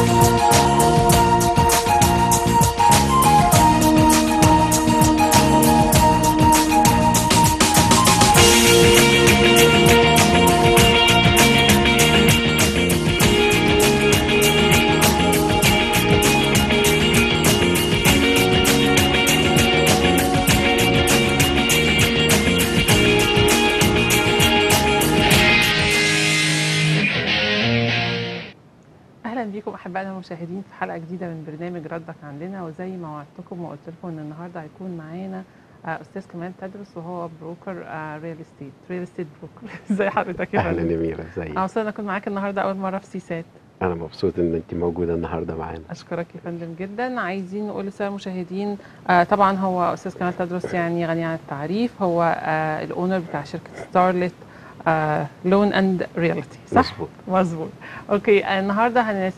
أهلا حلقة جديدة من برنامج ردك عندنا وزي ما وعدتكم وقلت لكم إن النهارده هيكون معانا آه، أستاذ كمال تادروس وهو broker real estate real estate broker ازي حضرتك يا أهلا نميرة إزيك؟ أنا مبسوطة ان اكون معاك النهارده أول مرة في سيسات. أنا مبسوط إن انت موجودة النهارده معانا. أشكرك يا فندم جدا. عايزين نقول للساده المشاهدين آه طبعا هو أستاذ كمال تادروس يعني غني عن التعريف هو آه ال owner بتاع شركة Starlet آه Loan and Realty صح؟ مظبوط. مظبوط. أوكي النهارده هنس...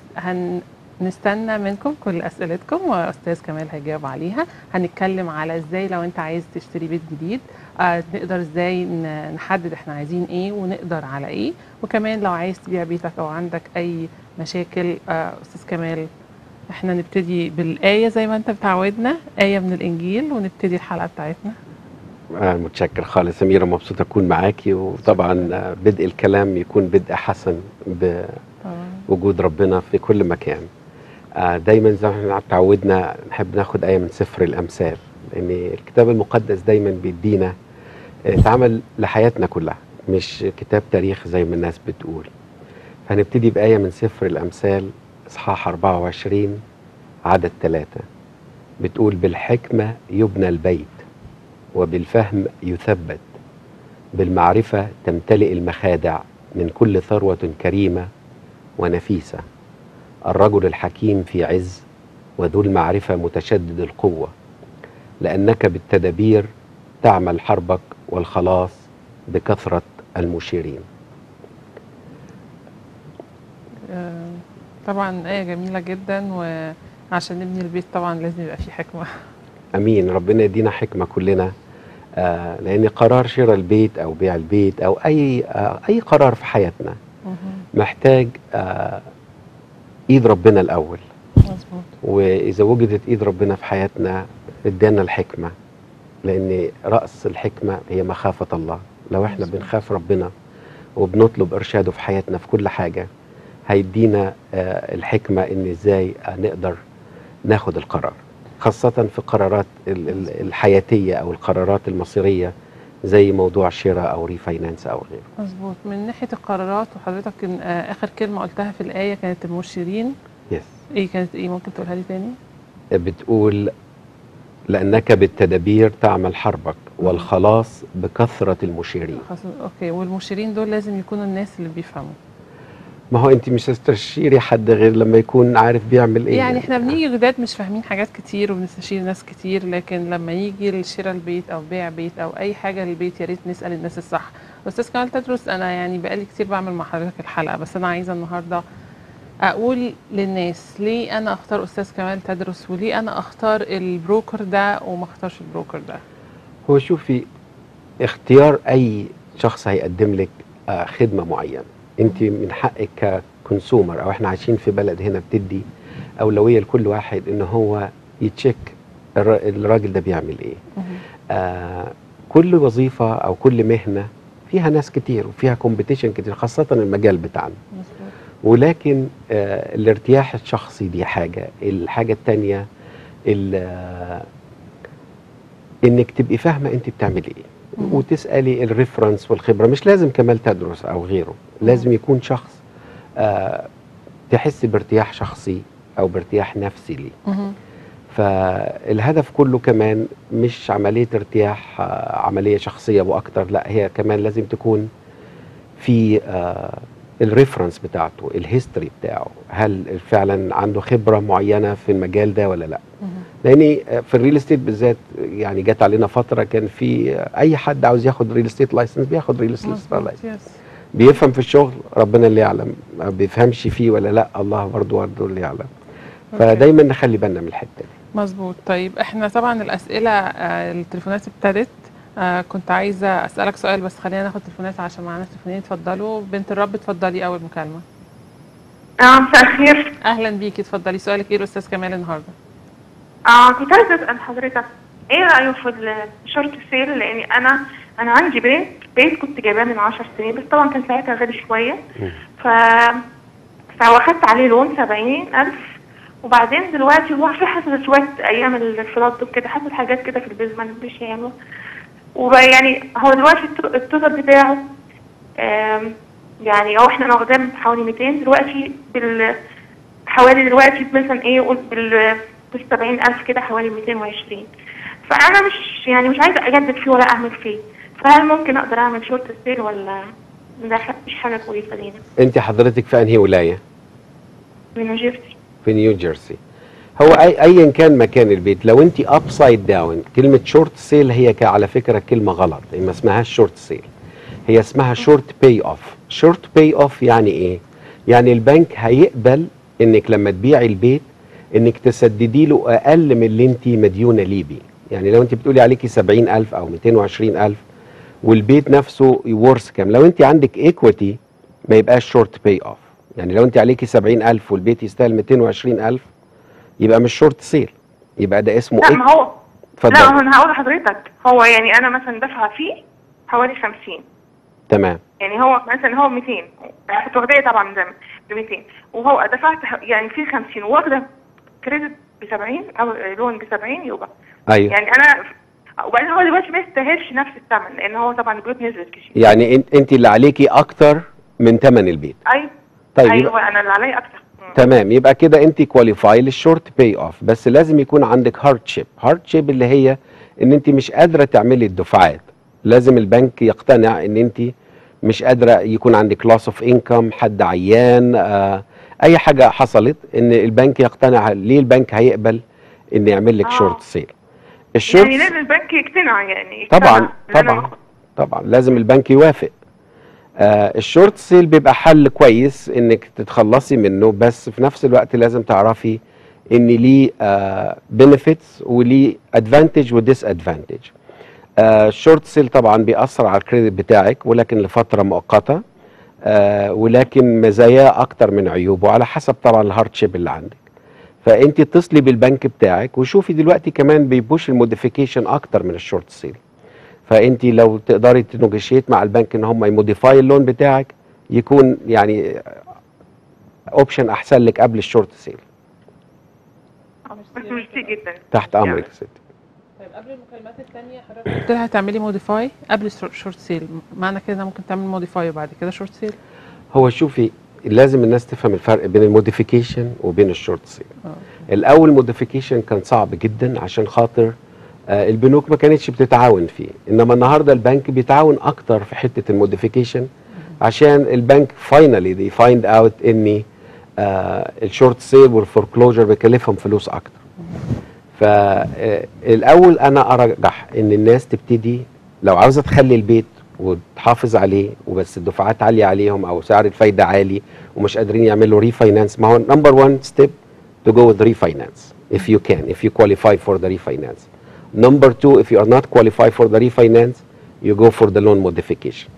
هنستنى منكم كل أسئلتكم وأستاذ كمال هيجاوب عليها. هنتكلم على إزاي لو أنت عايز تشتري بيت جديد آه نقدر إزاي نحدد إحنا عايزين إيه ونقدر على إيه. وكمان لو عايز تبيع بيتك أو عندك أي مشاكل آه أستاذ كمال إحنا نبتدي بالآية زي ما أنت بتعودنا آية من الإنجيل ونبتدي الحلقة بتاعتنا. آه متشكر خالص أميرة مبسوط أكون معاكي. وطبعا آه، بدء الكلام يكون بدء حسن بوجود ربنا في كل مكان. دايما زي ما إحنا اتعودنا نحب ناخد آية من سفر الأمثال. لأن الكتاب المقدس دايما بيدينا آه، اتعمل لحياتنا كلها مش كتاب تاريخ زي ما الناس بتقول. هنبتدي بآية من سفر الأمثال إصحاح 24 عدد ثلاثة. بتقول بالحكمة يبنى البيت وبالفهم يثبت بالمعرفة تمتلئ المخادع من كل ثروة كريمة ونفيسة. الرجل الحكيم في عز وذو المعرفة متشدد القوة لأنك بالتدابير تعمل حربك والخلاص بكثرة المشيرين. آه، طبعا آية جميلة جدا وعشان نبني البيت طبعا لازم يبقى فيه حكمة. آمين ربنا يدينا حكمة كلنا. آه لأن قرار شراء البيت أو بيع البيت أو أي آه أي قرار في حياتنا. محتاج آه إيد ربنا الأول. مظبوط. وإذا وجدت إيد ربنا في حياتنا إدانا الحكمة لأن رأس الحكمة هي مخافة الله. لو إحنا مظبوط. بنخاف ربنا وبنطلب إرشاده في حياتنا في كل حاجة هيدينا آه الحكمة إن إزاي نقدر ناخد القرار. خاصة في القرارات ال- ال- الحياتية أو القرارات المصيرية. زي موضوع شراء أو refinance أو غيره. مظبوط. من ناحية القرارات وحضرتك آخر كلمة قلتها في الآية كانت المشيرين yes إيه كانت إيه ممكن تقولها لي تاني؟ بتقول لأنك بالتدابير تعمل حربك والخلاص بكثرة المشيرين. خلاص okay. والمشيرين دول لازم يكونوا الناس اللي بيفهموا. ما هو انت مش هتستشيري حد غير لما يكون عارف بيعمل إيه يعني إحنا بنيجي جداد مش فاهمين حاجات كتير وبنستشير ناس كتير لكن لما يجي لشراء البيت أو بيع بيت أو أي حاجة للبيت يا ريت نسأل الناس الصح. أستاذ كمال تادروس أنا يعني بقالي كتير بعمل مع حضرتك الحلقة بس أنا عايزة النهارده أقول للناس ليه أنا أختار أستاذ كمال تادروس وليه أنا أختار ال broker ده وما أختارش ال broker ده؟ هو شوفي اختيار أي شخص هيقدم لك آه، خدمة معينة. انت من حقك ك consumer أو إحنا عايشين في بلد هنا بتدي أولوية لكل واحد ان هو ي check الر- الراجل ده بيعمل إيه. آه كل وظيفة أو كل مهنة فيها ناس كتير وفيها competition كتير خاصة المجال بتاعنا. ولكن آه الارتياح الشخصي دي حاجة. الحاجة التانية ال- آه، إنك تبقي فاهمة أنت بتعملي إيه. مم. وتسألي ال reference والخبرة مش لازم كمال تادروس أو غيره لازم يكون شخص آه تحس بارتياح شخصي أو بارتياح نفسي ليه. فالهدف كله كمان مش عملية ارتياح آه، عملية شخصية وأكتر لا هي كمان لازم تكون في آه، ال reference بتاعته ال history بتاعه هل فعلا عنده خبرة معينة في المجال ده ولا لا مهم. آه، في ال real estate بالذات يعني جت علينا فترة كان في أي حد عاوز ياخد real estate license بياخد real estate license بس بيفهم في الشغل ربنا اللي يعلم. ما بيفهمش فيه ولا لأ الله برضه برضه اللي يعلم. فدايما نخلي بالنا من الحتة دي. مظبوط. طيب إحنا طبعا الأسئلة آه، التليفونات ابتدت. آه كنت عايزة أسألك سؤال بس خلينا ناخد تليفونات عشان معانا تليفونين. اتفضلوا. بنت الرب اتفضلي أول مكالمة. آه مساء الخير أهلا بيكي اتفضلي. سؤالك إيه الأستاذ كمال النهارده؟ آه كنت عايزة أسأل حضرتك إيه رايه في ال short sale لاني أنا أنا عندي بيت بيت كنت جايباه من 10 سنين بس طبعا كان ساعتها غالي شوية. ف فأخدت عليه loan 70000 وبعدين دلوقتي هو في حصل شوية أيام ال floods وكده حصل حاجات كده في ال basement مش يعمل وبقى يعني هو دلوقتي ال to- ال total بتاعه يعني هو إحنا واخدين حوالي 200 دلوقتي بال حوالي دلوقتي مثلا إيه قول بال بال 70000 كده حوالي 220 فأنا مش يعني مش عايزة أجدد فيه ولا أعمل فيه. فهل ممكن أقدر أعمل short sale ولا ده مش حاجة كويسة لينا؟ أنت حضرتك في أنهي ولاية؟ من نيوجيرسي في نيو جيرسي. هو أي ايا كان مكان البيت لو أنت upside down كلمة short sale هي على فكرة كلمة غلط هي ما اسمهاش short sale هي اسمها short pay off short pay off يعني إيه؟ يعني البنك هيقبل إنك لما تبيعي البيت إنك تسددي له أقل من اللي انت مديونة ليه بيه. يعني لو انت بتقولي عليكي 70000 أو 220000 والبيت نفسه worth كام. لو انت عندك equity ما يبقاش short pay off يعني لو انت عليكي 70000 والبيت يستاهل 220000 يبقى مش short sale يبقى ده اسمه لا ما هو لا اتفضل هو أنا هقول لحضرتك. هو يعني أنا مثلا دافعه فيه حوالي 50 تمام. يعني هو مثلا هو 200 أنا كنت واخداه طبعا ب 200 وهو دفعت يعني فيه 50 واخدة credit ب 70 أو loan ب 70 يبقى أيوه. يعني أنا وبعدين هو دلوقتي ما يستاهلش نفس الثمن لأن هو طبعا البيوت نزلت كتير يعني أنت اللي عليكي أكتر من ثمن البيت. أيوه. طيب يبقى أيوه أنا اللي عليا أكتر. تمام. يبقى كده أنت qualify لل short pay off بس لازم يكون عندك hardship hardship اللي هي إن أنت مش قادرة تعملي الدفعات. لازم البنك يقتنع إن أنت مش قادرة يكون عندك loss اوف انكم حد عيان آه أي حاجة حصلت إن البنك يقتنع ليه البنك هيقبل إن يعمل لك آه. شورت سيل الشورت يعني لازم البنك يقتنع يعني يقتنع. طبعا طبعا. طبعا لازم البنك يوافق. آه الشورت سيل بيبقى حل كويس إنك تتخلصي منه بس في نفس الوقت لازم تعرفي إن ليه آه benefits وليه advantage و disadvantage ال short sale طبعا بيأثر على ال credit بتاعك ولكن لفترة مؤقتة. آه ولكن مزاياه أكتر من عيوبه. على حسب طبعا ال hardship اللي عندك. فأنت اتصلي بالبنك بتاعك وشوفي دلوقتي كمان بي push ال modification أكتر من ال short sale. فأنت لو تقدري ت negotiate مع البنك إن هم ي modify ال loan بتاعك يكون يعني option أحسن لك قبل ال short sale. ميرسي جدا. تحت أمرك يا ستي. طيب قبل المكالمات الثانية حضرتك قلت لها هتعملي modify قبل ال short sale معنى كده ممكن تعمل modify وبعد كده short sale هو شوفي لازم الناس تفهم الفرق بين ال modification وبين ال short sale آه. الأول modification كان صعب جدا عشان خاطر آه البنوك ما كانتش بتتعاون فيه. إنما النهارده البنك بيتعاون أكتر في حتة ال modification عشان البنك finally they find out إن آه ال short sale وال foreclosure بيكلفهم فلوس أكتر. فالاول أنا ارجح ان الناس تبتدي لو عاوزه تخلي البيت وتحافظ عليه وبس الدفعات عاليه عليهم أو سعر الفايده عالي ومش قادرين يعملوا refinance ما هو number 1 step to go refinance if you can if you qualify for the refinance number 2 if you are not qualify for the refinance you go for the loan modification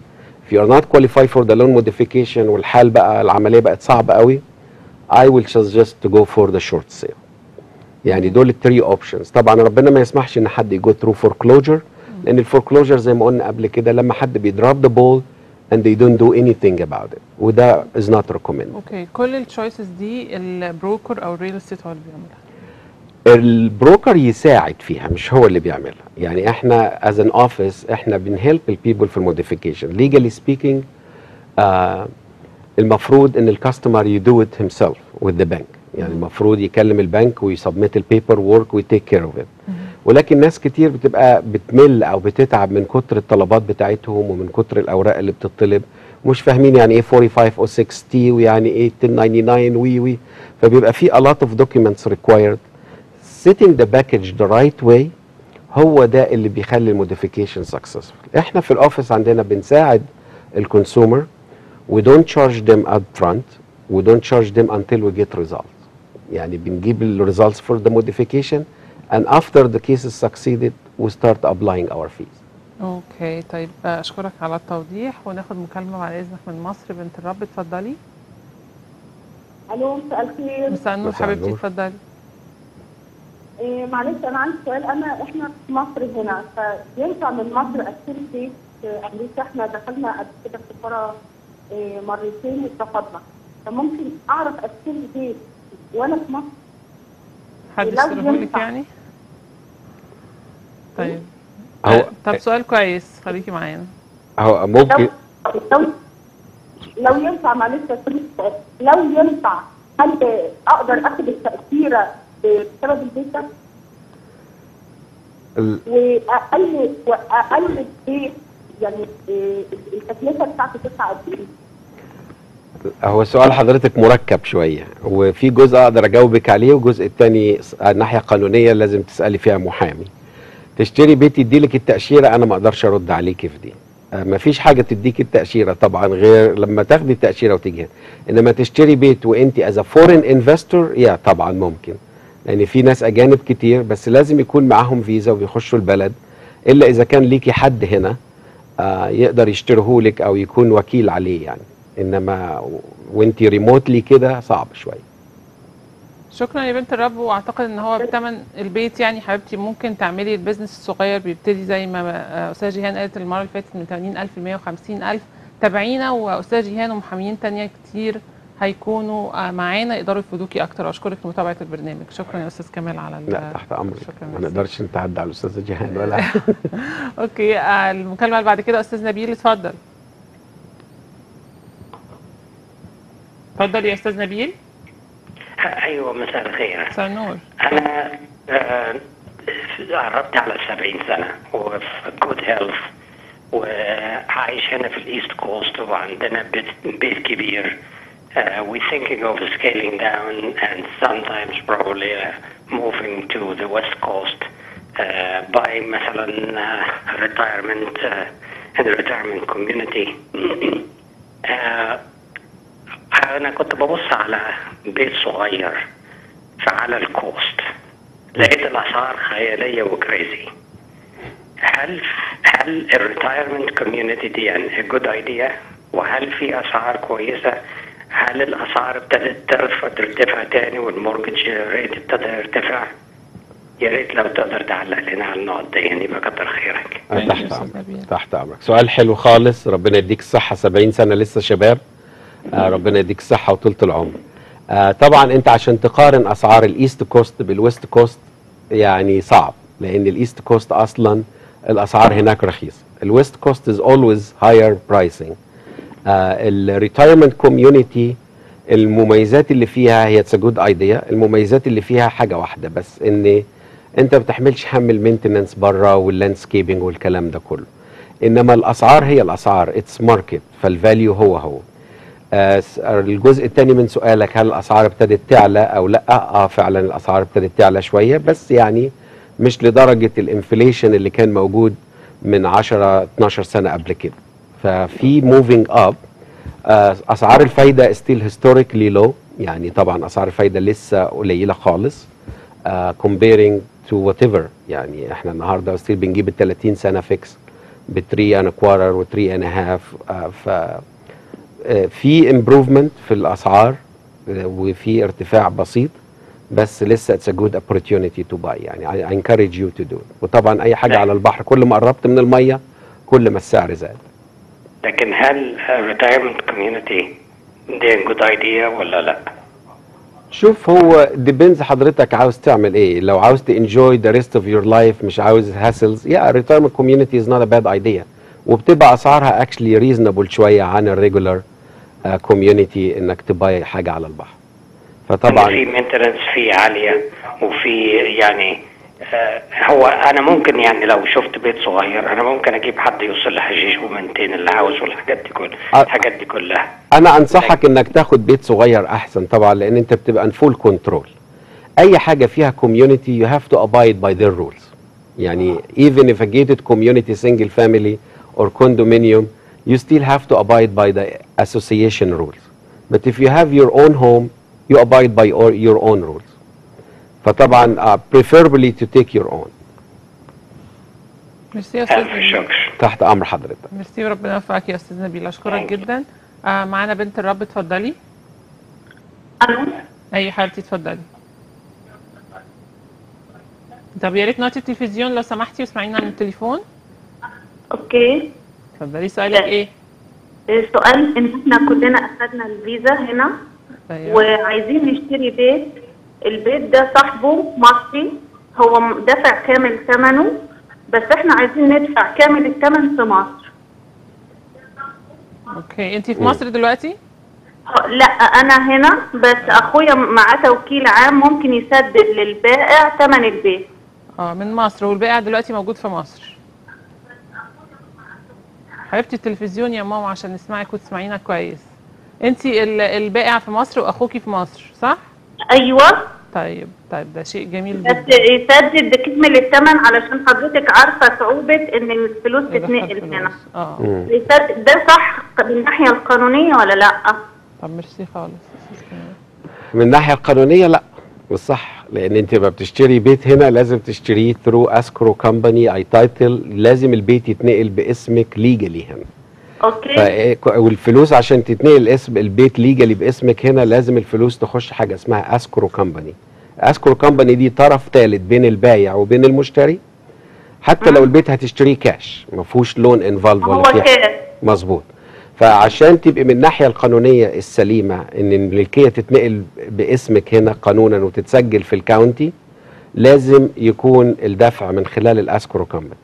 if you are not qualify for the loan modification والحال بقى العملية بقت صعبه قوي I will suggest to go for the short sale يعني دول ال three options طبعا ربنا ما يسمحش إن حد ي go through foreclosure لأن ال foreclosure زي ما قلنا قبل كده لما حد بيضرب the ball and they don't do anything about it. وده is not recommended. okay كل ال choices دي ال broker أو ال real estate هو اللي بيعملها. ال broker يساعد فيها مش هو اللي بيعملها. يعني إحنا as an office إحنا بن help ال people في ال modification legally speaking المفروض إن ال customer ي do it himself with the bank يعني المفروض يكلم البنك وي submit ال paperwork وي take care of it ولكن ناس كتير بتبقى بتمل أو بتتعب من كتر الطلبات بتاعتهم ومن كتر الأوراق اللي بتطلب مش فاهمين يعني إيه 45 أو 6 T ويعني إيه 1099 وي وي. فبيبقى في a lot of documents required. Setting the package the right way هو ده اللي بيخلي ال modification successful. إحنا في ال office عندنا بنساعد ال consumer we don't charge them up front we don't charge them until we get results. يعني بنجيب ال results for the modification and after the case is succeeded we start applying our fees. okay طيب اشكرك على التوضيح وناخد مكالمة بعد إذنك من مصر بنت الرب اتفضلي. ألو مساء الخير. مساء النور حبيبتي. اتفضلي. إيه معلش أنا عندي سؤال. أنا إحنا في مصر هنا فينفع من مصر اشتري بيت في أمريكا؟ إحنا دخلنا قبل كده السفاره إيه مرتين واترفضنا فممكن أعرف اشتري بيت وأنا في مصر. حد يشتريهولك. يعني؟ طيب. هو آه، طب سؤال كويس خليكي معانا هو ممكن لو لو ينفع معلش لو ينفع هل أقدر اخد التأثيرة بسبب البيت؟ ده ال- واقل وأقل يعني إيه التكلفة بتاعته تدفع قد إيه؟ هو سؤال حضرتك مركب شوية وفي جزء أقدر أجاوبك عليه وجزء التاني س- الناحية القانونية لازم تسألي فيها محامي. تشتري بيت يديلك التأشيرة أنا ما أقدرش أرد عليكي في دي. آه، مفيش حاجة تديك التأشيرة طبعا غير لما تاخدي التأشيرة وتيجي هنا. إنما تشتري بيت وأنت as foreign investor yeah طبعا ممكن. لأن في ناس أجانب كتير بس لازم يكون معاهم فيزا وبيخشوا البلد. إلا إذا كان ليكي حد هنا آه، يقدر يشتريهولك أو يكون وكيل عليه يعني. إنما وانت remotely كده صعب شوية. شكرا يا بنت الرب وأعتقد إن هو بتمن البيت يعني حبيبتي. ممكن تعملي ال business الصغير بيبتدي زي ما استاذه جيهان قالت المرة اللي فاتت من 80000 ل 150000 تابعينا واستاذه جيهان ومحاميين تانية كتير هيكونوا معانا يقدروا يفيدوكي أكتر. واشكرك لمتابعة البرنامج. شكرا يا أستاذ كمال على لا تحت أمرك. ما. نقدرش نتعدى على الأستاذة جيهان ولا okay آه، المكالمة اللي بعد كده أستاذ نبيل اتفضل. اتفضل يا استاذ نبيل ايوه مساء الخير مساء النور انا آه، قربت على 70 سنه وفي جود هيلث وعايش هنا في الايست كوست وعندنا بيت, بيت كبير uh, we're thinking of scaling down and sometimes probably uh, moving to the west coast uh, by مثلا uh, retirement uh, in the retirement community uh, أنا كنت ببص على بيت صغير فعلى ال coast. لقيت الأسعار خيالية و crazy هل هل ال retirement community دي يعني good idea وهل في أسعار كويسة؟ هل الأسعار ابتدت ترفع ترتفع تاني وال mortgage rate ابتدى يرتفع؟ يا ريت لو تقدر تعلق لنا على النقط دي يعني يبقى كتر خيرك تحت أمرك. تحت أمرك. سؤال حلو خالص ربنا يديك الصحة 70 سنة لسه شباب. ربنا يديك الصحه وطولة العمر. آه طبعا أنت عشان تقارن أسعار ال East Coast بال West Coast يعني صعب لأن ال East Coast أصلا الأسعار هناك رخيصة. ال West Coast is always higher pricing ال retirement community المميزات اللي فيها هي it's good idea المميزات اللي فيها حاجة واحدة بس إن أنت ما بتحملش هم ال maintenance بره وال landscaping والكلام ده كله. إنما الأسعار هي الأسعار it's market value هو هو. آه الجزء الثاني من سؤالك هل الأسعار ابتدت تعلى أو لأ؟ آه فعلا الأسعار ابتدت تعلى شوية بس يعني مش لدرجة ال inflation اللي كان موجود من 10 12 سنة قبل كده. ففي moving up أسعار الفايدة still historically low يعني طبعا أسعار الفايدة لسه قليلة خالص. comparing to whatever يعني إحنا النهارده still بنجيب ال 30 سنه فيكس ب 3 and quarter و 3 and half ف آه، في improvement في الأسعار آه، وفي ارتفاع بسيط بس لسه it's a good opportunity to buy يعني encourage you to do it وطبعا أي حاجة. على البحر كل ما قربت من المية كل ما السعر زاد لكن هل ال retirement community دي good idea ولا لا؟ شوف هو depends حضرتك عاوز تعمل إيه لو عاوز ت enjoy the rest of your life مش عاوز hassles يا retirement community is not a bad idea وبتبقى أسعارها actually reasonable شوية عن ال regular community إنك ت buy حاجة على البحر. طبعا فطبعا في maintenance فيه عالية وفي يعني آه هو أنا ممكن يعني لو شفت بيت صغير أنا ممكن أجيب حد يوصل لحشيش ومنتين اللي عاوز والحاجات دي كلها آه. الحاجات دي كلها. أنا أنصحك إنك تاخد بيت صغير أحسن طبعا لأن أنت بتبقى full control أي حاجة فيها community you have to abide by their rules. يعني if a gated community single family or condominium you still have to abide by the association rules. But if you have your own home you abide by all- your own rules. فطبعا uh, preferably to take your own. ميرسي يا أستاذ تحت أمر حضرتك. ميرسي وربنا يوفقك يا أستاذ نبيل أشكرك. جدا. آه معانا بنت الرب اتفضلي. ألو؟ أي حبيبتي اتفضلي. طب يا ريت نوطي التلفزيون لو سمحتي واسمعينا من التليفون. okay. اتفضلي سؤالك إيه؟ السؤال إن إحنا كلنا اخذنا الفيزا هنا طيب وعايزين نشتري بيت. البيت ده صاحبه مصري هو دافع كامل ثمنه بس إحنا عايزين ندفع كامل الثمن في مصر. okay انت في مصر دلوقتي؟ ه- لا أنا هنا بس أخويا معاه توكيل عام ممكن يسدد للبائع ثمن البيت. آه من مصر والبائع دلوقتي موجود في مصر. حبيبتي التلفزيون يا ماما عشان نسمعك وتسمعينا كويس. انت البائع في مصر واخوكي في مصر صح؟ أيوه. طيب طيب ده شيء جميل بس جدا. يسدد بكمل الثمن علشان حضرتك عارفة صعوبة إن الفلوس تتنقل. هنا. آه. يسدد ده صح من الناحيه القانونية ولا لأ؟ طب ميرسي خالص. من الناحيه القانونية لأ والصح لأن انت لما بتشتري بيت هنا لازم تشتريه through escrow company أي title لازم البيت يتنقل باسمك legally هنا. okay. ف- والفلوس عشان تتنقل اسم البيت legally باسمك هنا لازم الفلوس تخش حاجة اسمها escrow company escrow company دي طرف ثالث بين البايع وبين المشتري. حتى لو البيت هتشتريه كاش ما فيهوش loan involved هو ولا فيه كده مظبوط. فعشان تبقي من الناحية القانونية السليمة إن الملكية تتنقل باسمك هنا قانونا وتتسجل في ال county لازم يكون الدفع من خلال ال escrow company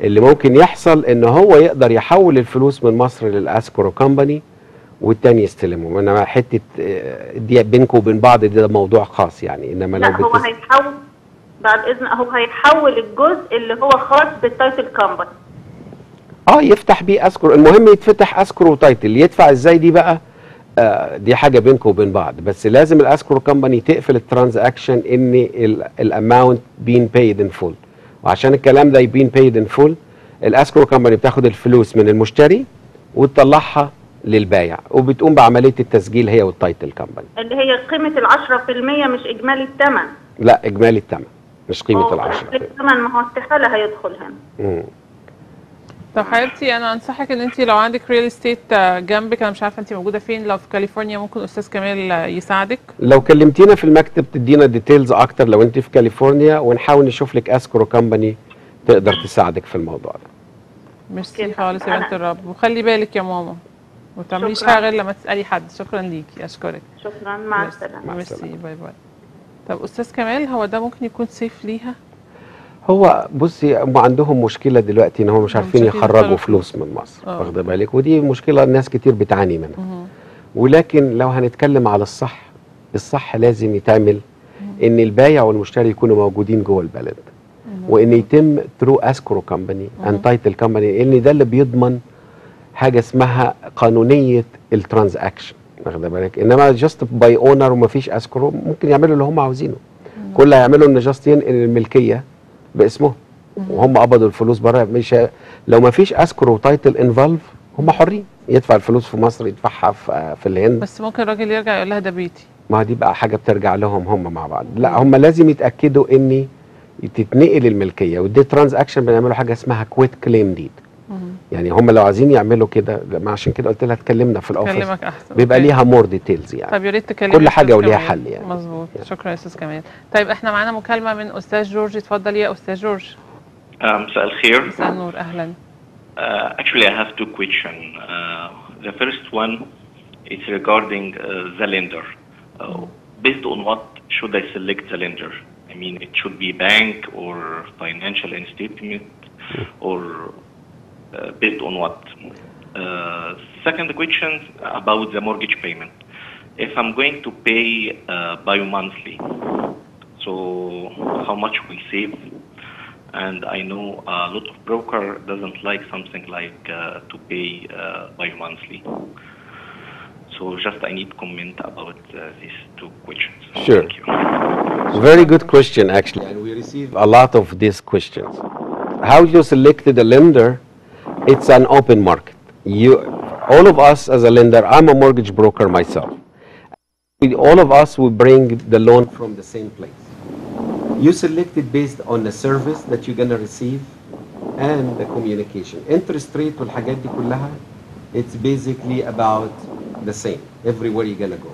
اللي ممكن يحصل إن هو يقدر يحول الفلوس من مصر لل escrow company والتاني يستلمهم إنما حتة دي بينكم وبين بعض ده موضوع خاص يعني. إنما لو لا هو بتس... هيحول بعد إذن هو هيحول الجزء اللي هو خاص بال title company آه يفتح بيه escrow المهم يتفتح escrow title يدفع إزاي دي بقى؟ آه دي حاجة بينكم وبين بعض. بس لازم ال escrow company تقفل ال transaction إن ال amount been paid in full وعشان الكلام ده been paid in full ال escrow company بتاخد الفلوس من المشتري وتطلعها للبايع. وبتقوم بعملية التسجيل هي وال title company اللي هي قيمة ال 10% مش إجمالي الثمن لا إجمالي الثمن مش قيمة ال 10 الثمن ما هو استحالة هيدخل هنا. طب حبيبتي أنا أنصحك إن انت لو عندك real estate جنبك أنا مش عارفة انت موجودة فين لو في كاليفورنيا ممكن أستاذ كمال آه، يساعدك. لو كلمتينا في المكتب تدينا details أكتر لو انت في كاليفورنيا ونحاول نشوف لك escrow company تقدر تساعدك في الموضوع ده. ميرسي. خالص يا بنت الرب. وخلي بالك يا ماما. ما تعمليش. حاجة غير لما تسألي حد. شكرا ليكي. أشكرك. شكرا. مع. السلامة. merci. bye bye. طب أستاذ كمال هو ده ممكن يكون safe ليها؟ هو بصي هم عندهم مشكلة دلوقتي إن هم مش عارفين يخرجوا فلوس من مصر آه. واخدة بالك؟ ودي مشكلة الناس كتير بتعاني منها. ولكن لو هنتكلم على الصح الصح لازم يتعمل إن البايع والمشتري يكونوا موجودين جوه البلد. وإن يتم through escrow company and title company لأن ده اللي بيضمن حاجة اسمها قانونية ال transaction واخدة بالك؟ إنما just by owner ومفيش escrow ممكن يعملوا اللي هم عاوزينه. كل اللي هيعملوا إن just ينقل الملكية باسمهم وهم قبضوا الفلوس بره مش ه- لو ما فيش escrow title involved هم حرين. يدفع الفلوس في مصر يدفعها في, في الهند. بس ممكن الراجل يرجع يقول لها ده بيتي. ما دي بقى حاجة بترجع لهم هم مع بعض. لا هم لازم يتأكدوا ان تتنقل الملكية. ودي transaction بنعملوا حاجة اسمها quitclaim deed. يعني هم لو عايزين يعملوا كده ما عشان كده قلت لها اتكلمنا في ال office اكلمك أحسن بيبقى okay. ليها more details يعني طب يا ريت تكلمي كل حاجة وليها. حل يعني. مظبوط يعني. شكرا يا أستاذ كمال طيب إحنا معانا مكالمة من أستاذ جورج اتفضل يا أستاذ جورج Uh, مساء الخير. مساء النور أهلا Uh, actually, I have two questions. Uh, the first one is regarding uh, the lender. Uh, based on what should I select the lender? I mean, it should be bank or financial institution, or based on what? Uh, second question about the mortgage payment. If I'm going to pay uh, bi-monthly, so how much we save? and I know a lot of broker doesn't like something like uh, to pay uh, bi-monthly. So just I need comment about uh, these two questions. Sure. Thank you. Very good question, actually. And we receive a lot of these questions. How you selected a lender? It's an open market. You, all of us as a lender, I'm a mortgage broker myself. We- All of us will bring the loan from the same place. You select it based on the service that you're gonna receive and the communication. Interest rate والحاجات دي كلها, it's basically about the same everywhere you're gonna go.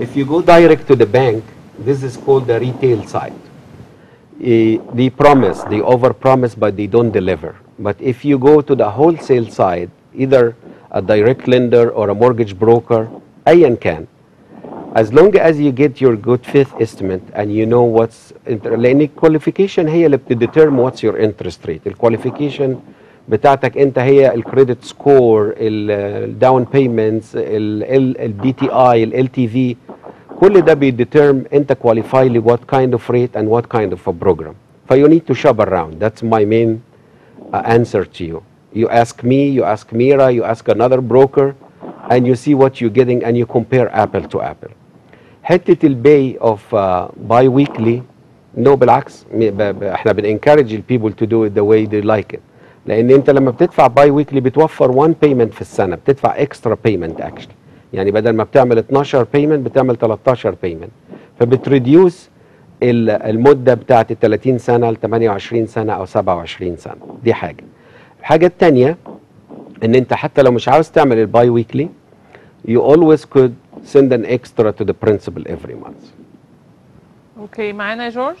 If you go direct to the bank, this is called the retail side. Eh, they promise, they overpromise, but they don't deliver. But if you go to the wholesale side, either a direct lender or a mortgage broker, أيا كان, as long as you get your good faith estimate and you know what's inter- لان الكواليفيكيشن هي اللي بتديترم what's your interest rate الكواليفيكيشن بتاعتك انت هي الكريدت سكور الداون بيمنتس الدي تي اي ال تي في كل ده بيديترم انت كواليفاي ل what kind of rate and what kind of a program ف you need to shop around answer to you. You ask me you ask Mira you ask another broker and you see what you're getting and you compare apple to apple. حتة ال bi of biweekly no بالعكس م- ب- ب- إحنا بن encourage ال people to do it the way they like it. لأن أنت لما بتدفع biweekly بتوفر 1 payment في السنة بتدفع extra payment actually يعني بدل ما بتعمل 12 payment بتعمل 13 payment فبتريديوس ال- المدة بتاعت ال 30 سنة ل 28 سنة أو 27 سنة. دي حاجة. الحاجة الثانية إن أنت حتى لو مش عاوز تعمل ال biweekly you always could send an extra to the principal every month. okay معانا يا جورج؟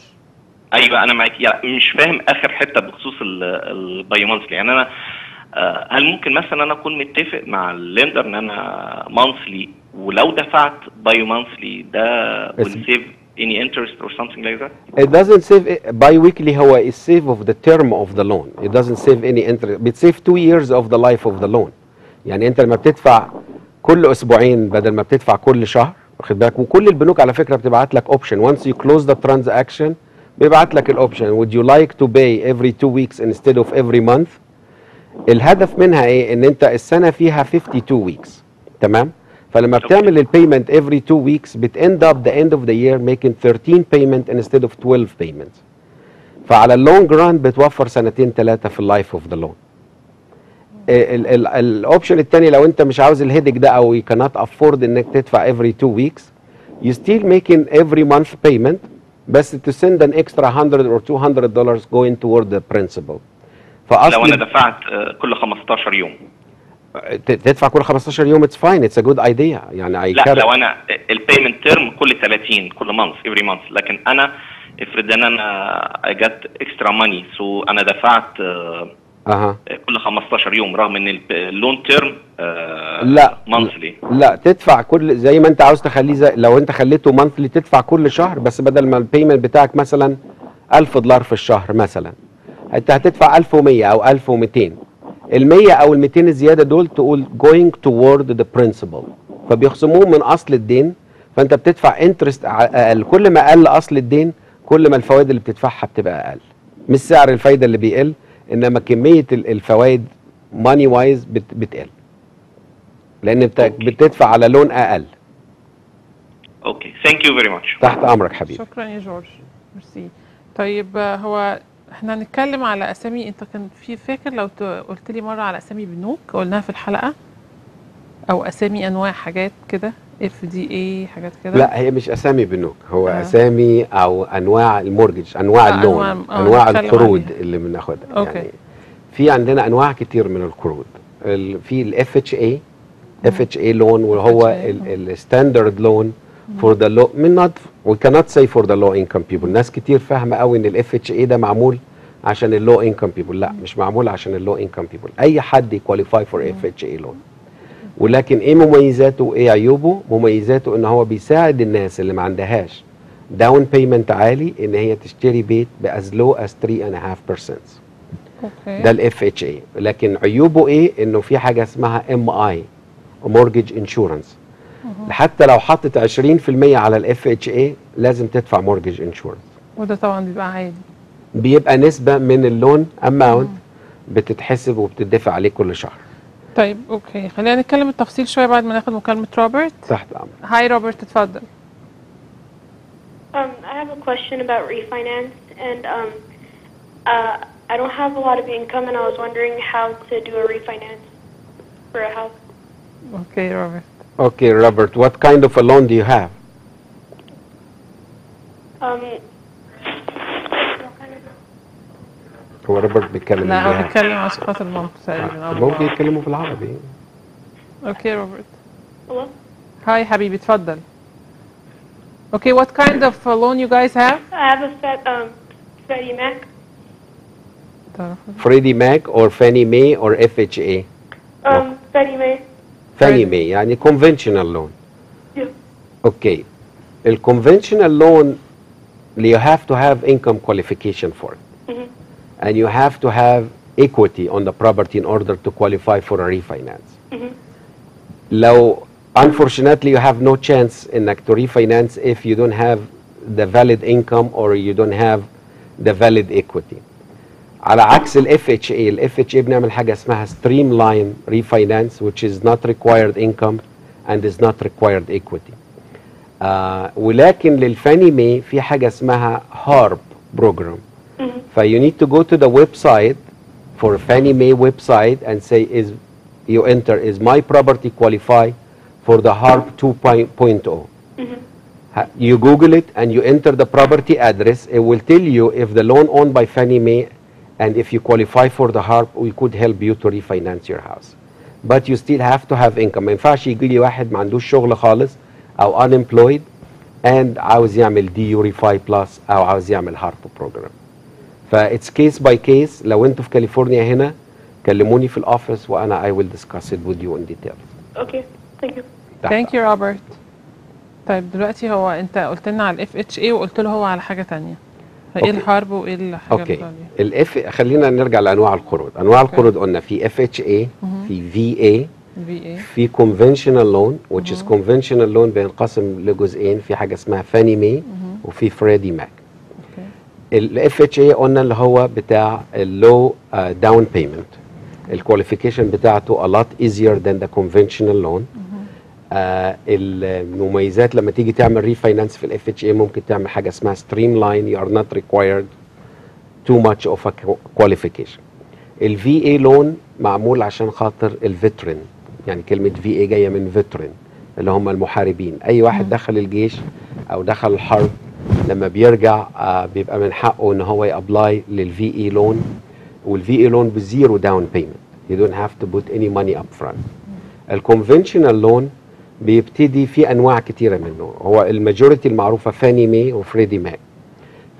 أيوه أنا معاك. يعني مش فاهم آخر حتة بخصوص ال bimonthly يعني أنا آه، هل ممكن مثلا أنا أكون متفق مع ال lender إن أنا monthly ولو دفعت bimonthly ده بس- save any interest or something like that? It doesn't save bi-weekly هو is save of the term of the loan. It doesn't save any interest. بتسيف two years of the life of the loan. يعني انت لما بتدفع كل اسبوعين بدل ما بتدفع كل شهر واخد بالك وكل البنوك على فكره بتبعت لك اوبشن once you close the transaction بيبعت لك الاوبشن would you like to pay every two weeks instead of every month الهدف منها ايه ان انت السنه فيها 52 weeks تمام فلما بتعمل ال payment every two weeks بت end up the end of the year making 13 payment instead of 12 payments فعلى ال long run بتوفر سنتين ثلاثة في ال life of the loan ال option الثاني لو انت مش عاوز ال headache ده أو you cannot afford انك تدفع every two weeks you still making every month payment بس to send an extra 100 or 200 dollars going toward the principal لو أنا فاصل دفعت آه، كل 15 يوم ت- تدفع كل 15 يوم it's fine it's a good idea يعني I لا لو أنا ال payment term كل 30 كل month every month لكن أنا إفرض إن أنا got extra money so أنا دفعت آه، أها. كل 15 يوم رغم إن ال- ال loan term لا. monthly لا تدفع كل زي ما أنت عاوز تخليه زي لو أنت خليته monthly تدفع كل شهر بس بدل ما ال payment بتاعك مثلا 1000 دولار في الشهر مثلا. أنت هتدفع 1100 أو 1200 ال 100 أو ال 200 الزيادة دول تقول going toward the principal فبيخصموه من أصل الدين فأنت بتدفع interest أقل. كل ما قل أصل الدين كل ما الفوائد اللي بتدفعها بتبقى أقل. مش سعر الفايدة اللي بيقل إنما كمية ال- الفوائد money wise بتقل. لأن. بتدفع على loan أقل. okay thank you very much تحت أمرك حبيبي. شكرا يا جورج. ميرسي طيب هو إحنا هنتكلم على أسامي انت كان في فاكر لو قلت لي مرة على أسامي بنوك قلناها في الحلقة أو أسامي أنواع حاجات كده FDA حاجات كده لا هي مش أسامي بنوك هو آه. آه. أسامي أو أنواع ال mortgage أنواع آه، ال loan أنواع- آه، أنواع نتكلم القروض. اللي بناخدها okay. يعني في عندنا أنواع كتير من القروض ال- في ال FHA FHA loan وهو. الستاندرد لون فور ذا لو من نوت وي كانت سي فور ذا لو انكم بيبل ناس كتير فاهمة قوي إن ال FHA ده معمول عشان ال low income people لا مش معمول عشان ال low income people أي حد ي qualify for FHA loan ولكن إيه مميزاته؟ وايه عيوبه؟ مميزاته إن هو بيساعد الناس اللي ما عندهاش. down payment عالي إن هي تشتري بيت ب as low as 3.5% okay. ده ال FHA لكن عيوبه إيه؟ إنه في حاجة اسمها MI mortgage insurance حتى لو حطت 20% على ال FHA لازم تدفع mortgage insurance وده طبعا بيبقى عادي. بيبقى نسبة من ال loan amount بتتحسب وبتدفع عليه كل شهر. طيب okay. خلينا نتكلم التفصيل شوية بعد ما ناخد مكالمة روبرت. تحت أمر hi روبرت اتفضل. Um, I have a question about refinance, and um, uh, I don't have a lot of income, and I was wondering how to do a refinance for a house. okay روبرت اوكي روبرت what kind of a loan do you have Um, هو روبرت بيتكلم لا هو إنجليزي. بيتكلم عشان خاطر مامته تقريبا أو ممكن باباه. يتكلموا بالعربي اوكي روبرت hello. هاي حبيبي اتفضل Okay, what kind of uh, loan you guys have? I have a Fed, um, Freddie Mac. Freddie Mac or Fannie Mae or FHA Um, Freddie Mae. Fannie Mae يعني conventional loan Yeah. Okay ال conventional loan you have to have income qualification for it Mhm. and you have to have equity on the property in order to qualify for a refinance Mhm. لو unfortunately you have no chance انك to refinance if you don't have the valid income or you don't have the valid equity على عكس ال FHA ال FHA بنعمل حاجة اسمها streamline refinance which is not required income and is not required equity آه ولكن للفاني مي في حاجة اسمها HARP program ف you need to go to the website for Fannie Mae website and say is you enter is my property qualify for the HARP 2.0 Ha- you google it and you enter the property address it will tell you if the loan owned by Fannie Mae and if you qualify for the HARP we could help you to refinance your house. But you still have to have income. ما ينفعش يجي لي واحد ما عندوش شغل خالص أو unemployed and عاوز يعمل DU Refi Plus أو عاوز يعمل HARP program ف that's case by case لو أنتوا في كاليفورنيا هنا كلموني في ال office وأنا I will discuss it with you in detail. Okay. Thank you. تحت Thank you Robert. طيب دلوقتي هو أنت قلت لنا على ال FHA وقلت له هو على حاجة تانية. فايه okay. ال HARP وإيه الحاجة okay؟ الاف خلينا نرجع لأنواع القروض. أنواع القروض قلنا في اف اتش اي في في اي في إيه conventional loan which is conventional loan بينقسم لجزئين. في حاجة اسمها Fannie Mae وفي Freddie Mac ال FHA قلنا اللي هو بتاع ال low down payment ال qualification بتاعته a lot easier than the conventional loan. آه المميزات لما تيجي تعمل refinance في ال FHA ممكن تعمل حاجة اسمها streamline you are not required much of a qualification. ال VA loan معمول عشان خاطر ال veteran يعني كلمة VA جاية من veteran اللي هم المحاربين. أي واحد دخل الجيش أو دخل الحرب لما بيرجع آه بيبقى من حقه إن هو ي apply لل VA loan وال VA loan ب zero down payment you don't have to put any money up front. ال conventional loan بيبتدي في أنواع كتيرة منه. هو ال majority المعروفة Fannie Mae و Freddie Mac.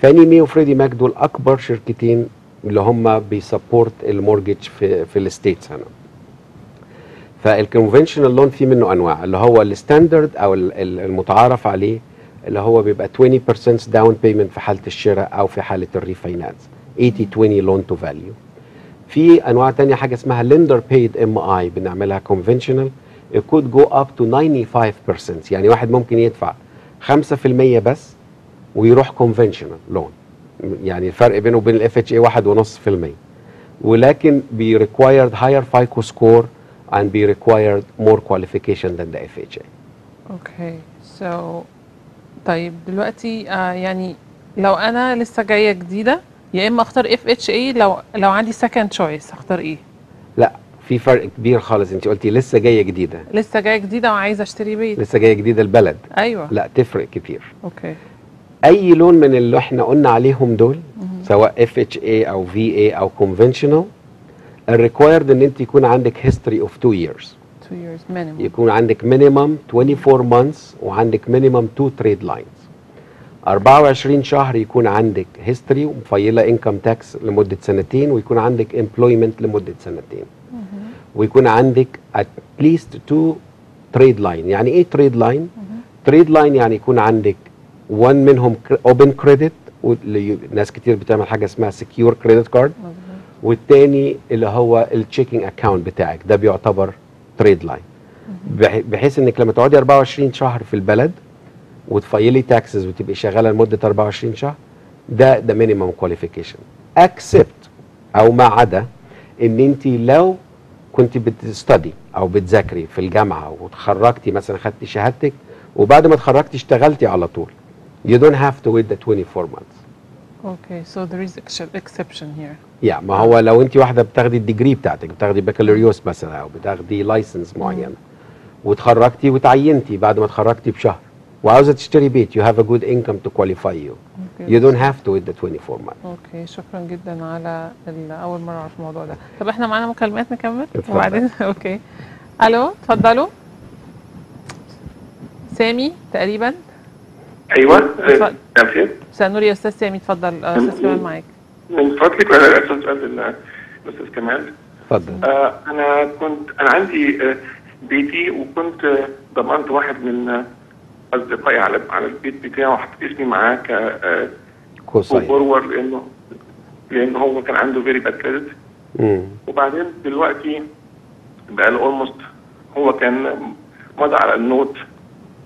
Fannie Mae و Freddie Mac دول أكبر شركتين اللي هم بي support ال mortgage في في ال states هنا. فال conventional loan في منه أنواع اللي هو ال standard أو ال- ال- المتعارف عليه اللي هو بيبقى 20% down payment في حالة الشراء أو في حالة ال refinance 80 20 loan to value في أنواع تانية حاجة اسمها lender paid MI بنعملها conventional it could go up to 95% يعني واحد ممكن يدفع 5% بس ويروح conventional loan يعني الفرق بينه وبين ال FHA 1.5% ولكن بي required higher FICO score and be required more qualification than the FHA. okay so طيب دلوقتي آه يعني لو أنا لسه جاية جديدة يا إما أختار اي loan لو عندي second choice أختار إيه؟ في فرق كبير خالص. انت قلتي لسه جاية جديدة. لسه جاية جديدة وعايزة اشتري بيت. لسه جاية جديدة البلد. أيوه. لا تفرق كتير. okay. أي loan من اللي إحنا قلنا عليهم دول سواء FHA أو VA أو conventional ال required إن انت يكون عندك history of 2 years. 2 years minimum. يكون عندك minimum 24 months وعندك minimum 2 trade lines 24 شهر يكون عندك history ومفايله income tax لمدة سنتين ويكون عندك employment لمدة سنتين. ويكون عندك at least two trade line يعني إيه trade line trade line يعني يكون عندك one منهم open credit ناس كتير بتعمل حاجة اسمها secure credit card والتاني اللي هو ال checking account بتاعك. ده بيعتبر trade line بحيث إنك لما تقعدي 24 شهر في البلد وت file ي taxes وتبقي شغالة لمدة 24 شهر ده ده minimum qualification except أو ما عدا إن انت لو كنت بت study أو بتذاكري في الجامعة وتخرجتي مثلا خدتي شهادتك وبعد ما اتخرجتي اشتغلتي على طول. You don't have to wait the 24 months. okay so there is exce- exception here. يا ما هو لو انت واحدة بتاخدي ال degree بتاعتك بتاخدي بكالوريوس مثلا أو بتاخدي license معين. وتخرجتي وتعينتي بعد ما اتخرجتي بشهر. وعاوزه تشتري بيت you have a good income to qualify you. okay you don't have to wait the 24 months. okay شكرا جدا على أول مرة أعرف الموضوع ده. طب إحنا معانا مكالمات نكمل. وبعدين؟ okay. ألو اتفضلوا. سامي تقريبا. أيوه. مساء مساء النور يا أستاذ سامي اتفضل. أستاذ كمال معاك. من فضلك أنا اسال سؤال الاستاذ كمال. اتفضل. آه أنا كنت أنا عندي آه بيتي وكنت ضمنت واحد من أصدقائي على على البيت بتاعه وحطيت اسمي معاه ك آه، co-sign co-borrower لأنه لأن هو كان عنده very bad credit. وبعدين دلوقتي بقى له almost هو كان مضى على ال note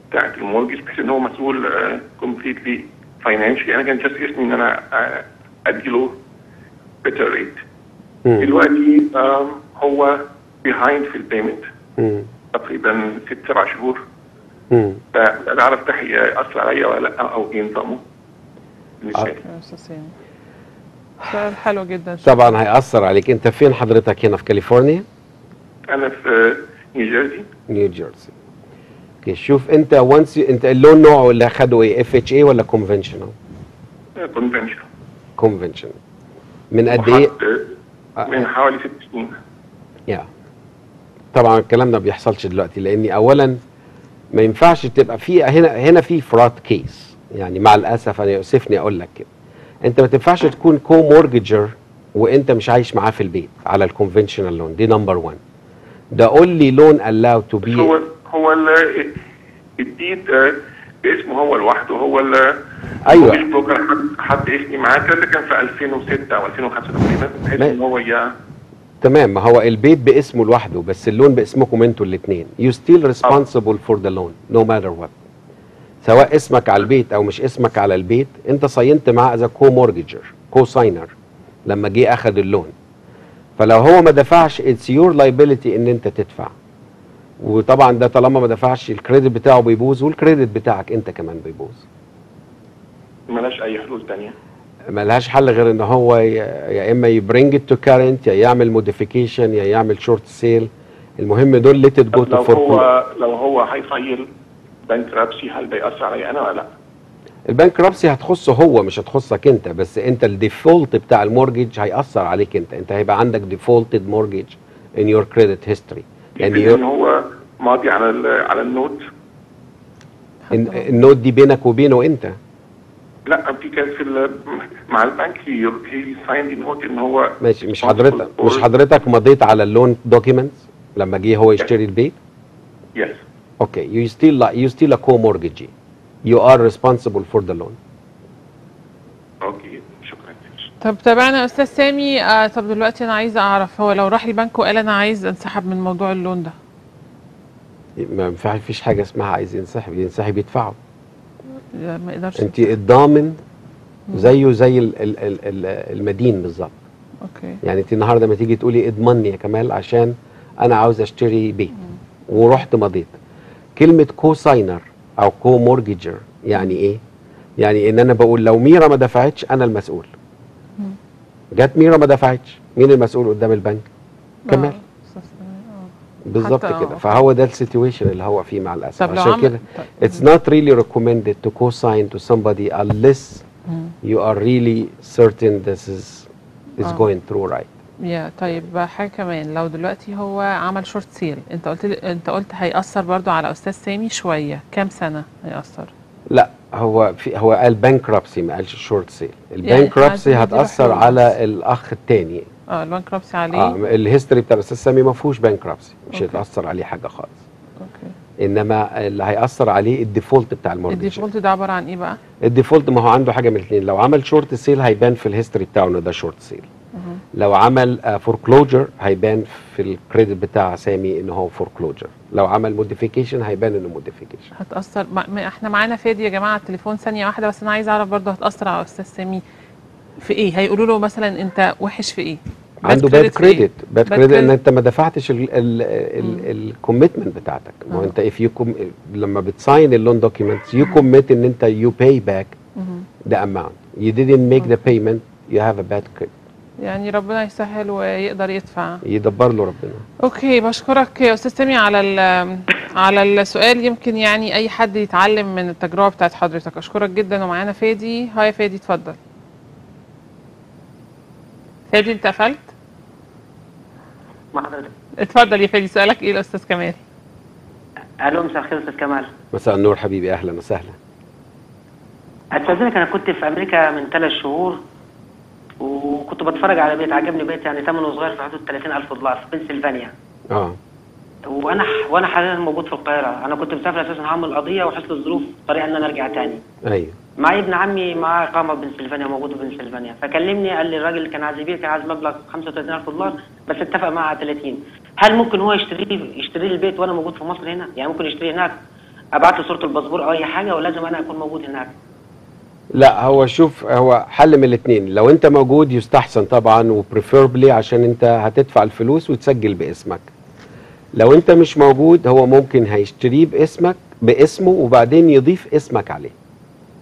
بتاعت ال mortgage بحيث إن هو مسؤول completely financially أنا كان just اسمي إن أنا آه، أديله better rate. دلوقتي هو behind في ال payment. تقريبا ست سبع شهور مم. فانا اعرف ده هيأثر عليا ولا لأ أو إيه نظامه؟ مش آه. سامي سؤال حلو جدا. طبعا هيأثر عليك. أنت فين حضرتك هنا؟ في كاليفورنيا؟ أنا في نيوجيرسي نيو جيرسي. okay شوف أنت once أنت ال loan نوعه اللي أخده إيه؟ FHA ولا conventional convention- conventional من قد إيه؟ من حوالي ست سنين. يا طبعا الكلام ده ما بيحصلش دلوقتي لأني اولا ما ينفعش تبقى في هنا هنا في فرات كيس يعني مع الأسف أنا يؤسفني أقول لك كده. أنت ما تنفعش تكون كو مورجر وأنت مش عايش معاه في البيت على الكونفنشنال لون دي نمبر 1 ده اونلي لون allowed تو بي هو هو ال- الديد باسمه هو لوحده هو ال أيوة. مش بروكر حد حد اسمي معاه. ده كان في 2006 أو 2005 تقريبا بحيث ان هو تمام. ما هو البيت باسمه لوحده بس ال loan باسمكم أنتوا الاثنين you still responsible for the loan no matter what سواء اسمك على البيت أو مش اسمك على البيت أنت sign ت معاه as co-mortgagor co-signer لما جه اخذ ال loan. فلو هو ما دفعش it's your liability إن أنت تدفع. وطبعا ده طالما ما دفعش ال credit بتاعه بيبوظ وال credit بتاعك أنت كمان بيبوظ. ملهاش أي حلول تانية. ملهاش حل غير إن هو يا إما يـ bring to current يا يعمل modification يا يعمل short sale المهم don't let go to foreclosure لو هو هي file bankruptcy هل ده ياثر عليا أنا ولا لا؟ ال bankruptcy هتخصه هو مش هتخصك أنت بس أنت ال default بتاع ال mortgage هيأثر عليك أنت. أنت هيبقى عندك defaulted mortgage in your credit history يعني هو ماضي على على ال note؟ الن- ال note دي بينك وبينه أنت. لا في كان في مع البنك هي sign the note إن هو ماشي مش حضرتك مش حضرتك مضيت على ال loan documents لما جه هو يشتري البيت؟ yes okay you still you still a co-mortgagee you are responsible for the loan okay شكرا. طب تابعنا يا أستاذ سامي. آه طب دلوقتي أنا عايزه أعرف هو لو راح البنك وقال أنا عايز أنسحب من موضوع ال loan ده؟ ما ينفعش فيش حاجة اسمها عايز ينسحب ينسحب يدفعه. ما يقدرش انت الضامن زيه زي ال- ال- ال- ال- المدين بالظبط. okay. يعني انت النهارده ما تيجي تقولي اضمني يا كمال عشان أنا عاوز اشتري بيت. ورحت مضيت. كلمة co-signer أو co-mortgagor يعني إيه؟ يعني ان أنا بقول لو ميرا ما دفعتش أنا المسؤول. جت ميرا ما دفعتش مين المسؤول قدام البنك؟ كمال آه، أستاذ سامي، آه. بالظبط كده. فهو ده ال situation اللي هو فيه مع الأسف عشان كده طيب. it's not really recommended to co-sign to somebody unless you are really certain this is is آه. going through right يا طيب حاجة كمان لو دلوقتي هو عمل short sale انت قلت انت قلت هيأثر برضو على أستاذ سامي شوية كام سنة هيأثر لا هو في هو قال bankruptcy ما قالش short sale عايزين ال bankruptcy بس. على الأخ الثاني آه عليه. آه ال history بتاع الأستاذ سامي ما فيهوش bankruptcy مش okay. هيتأثر عليه حاجة خالص. okay. إنما اللي هيأثر عليه ال default بتاع ال mortgage ال default ده عبارة عن إيه بقى؟ ال default ما هو عنده حاجة من الاثنين لو عمل short sale هيبان في ال history بتاعه إنه ده short sale. لو عمل foreclosure هيبان في ال credit بتاع سامي إن هو foreclosure لو عمل modification هيبان إنه modification هتأثر. ما إحنا معانا فادي يا جماعة التليفون. ثانية واحدة بس أنا عايزه أعرف برضه هتأثر على أستاذ سامي في إيه؟ هيقولوا له مثلا أنت وحش في إيه؟ عنده bad؟ credit bad credit إن. أنت ما دفعتش ال commitment بتاعتك. ما هو أنت you com- لما بت sign ال loan documents you commit إن أنت you pay back the amount you didn't make the payment you have a bad credit. يعني ربنا يسهل ويقدر يدفع. يدبر له ربنا. okay بشكرك يا أستاذ سامي على على السؤال. يمكن يعني أي حد يتعلم من التجربة بتاعت حضرتك. أشكرك جدا. ومعانا فادي. hi فادي اتفضل. فادي انت قفلت؟ مع حضرتك. اتفضل يا فادي سؤالك إيه الاستاذ كمال؟ ألو مساء الخير أستاذ كمال. مساء النور حبيبي أهلا وسهلا. أستاذنك أنا كنت في أمريكا من ثلاث شهور وكنت بتفرج على بيت عجبني بيت يعني ثمنه صغير في حدود 30000 دولار في بنسلفانيا. آه. وأنا وأنا حاليا موجود في القاهرة. أنا كنت مسافر أساسا هعمل قضية وحصل الظروف طريقه إن أنا أرجع تاني. أيوه. معايا ابن عمي معاه اقامه بنسلفانيا موجود في بنسلفانيا فكلمني قال لي الراجل كان عايز يبيع كان عايز مبلغ 35000 دولار بس اتفق معاه على 30 هل ممكن هو يشتري يشتري لي البيت وأنا موجود في مصر هنا؟ يعني ممكن يشتري هناك؟ أبعت له صورة الباسبور أو أي حاجة ولازم أنا أكون موجود هناك. لا هو شوف هو حل من الاثنين لو أنت موجود يستحسن طبعا و preferably عشان أنت هتدفع الفلوس وتسجل باسمك. لو أنت مش موجود هو ممكن هيشتريه باسمك باسمه وبعدين يضيف اسمك عليه.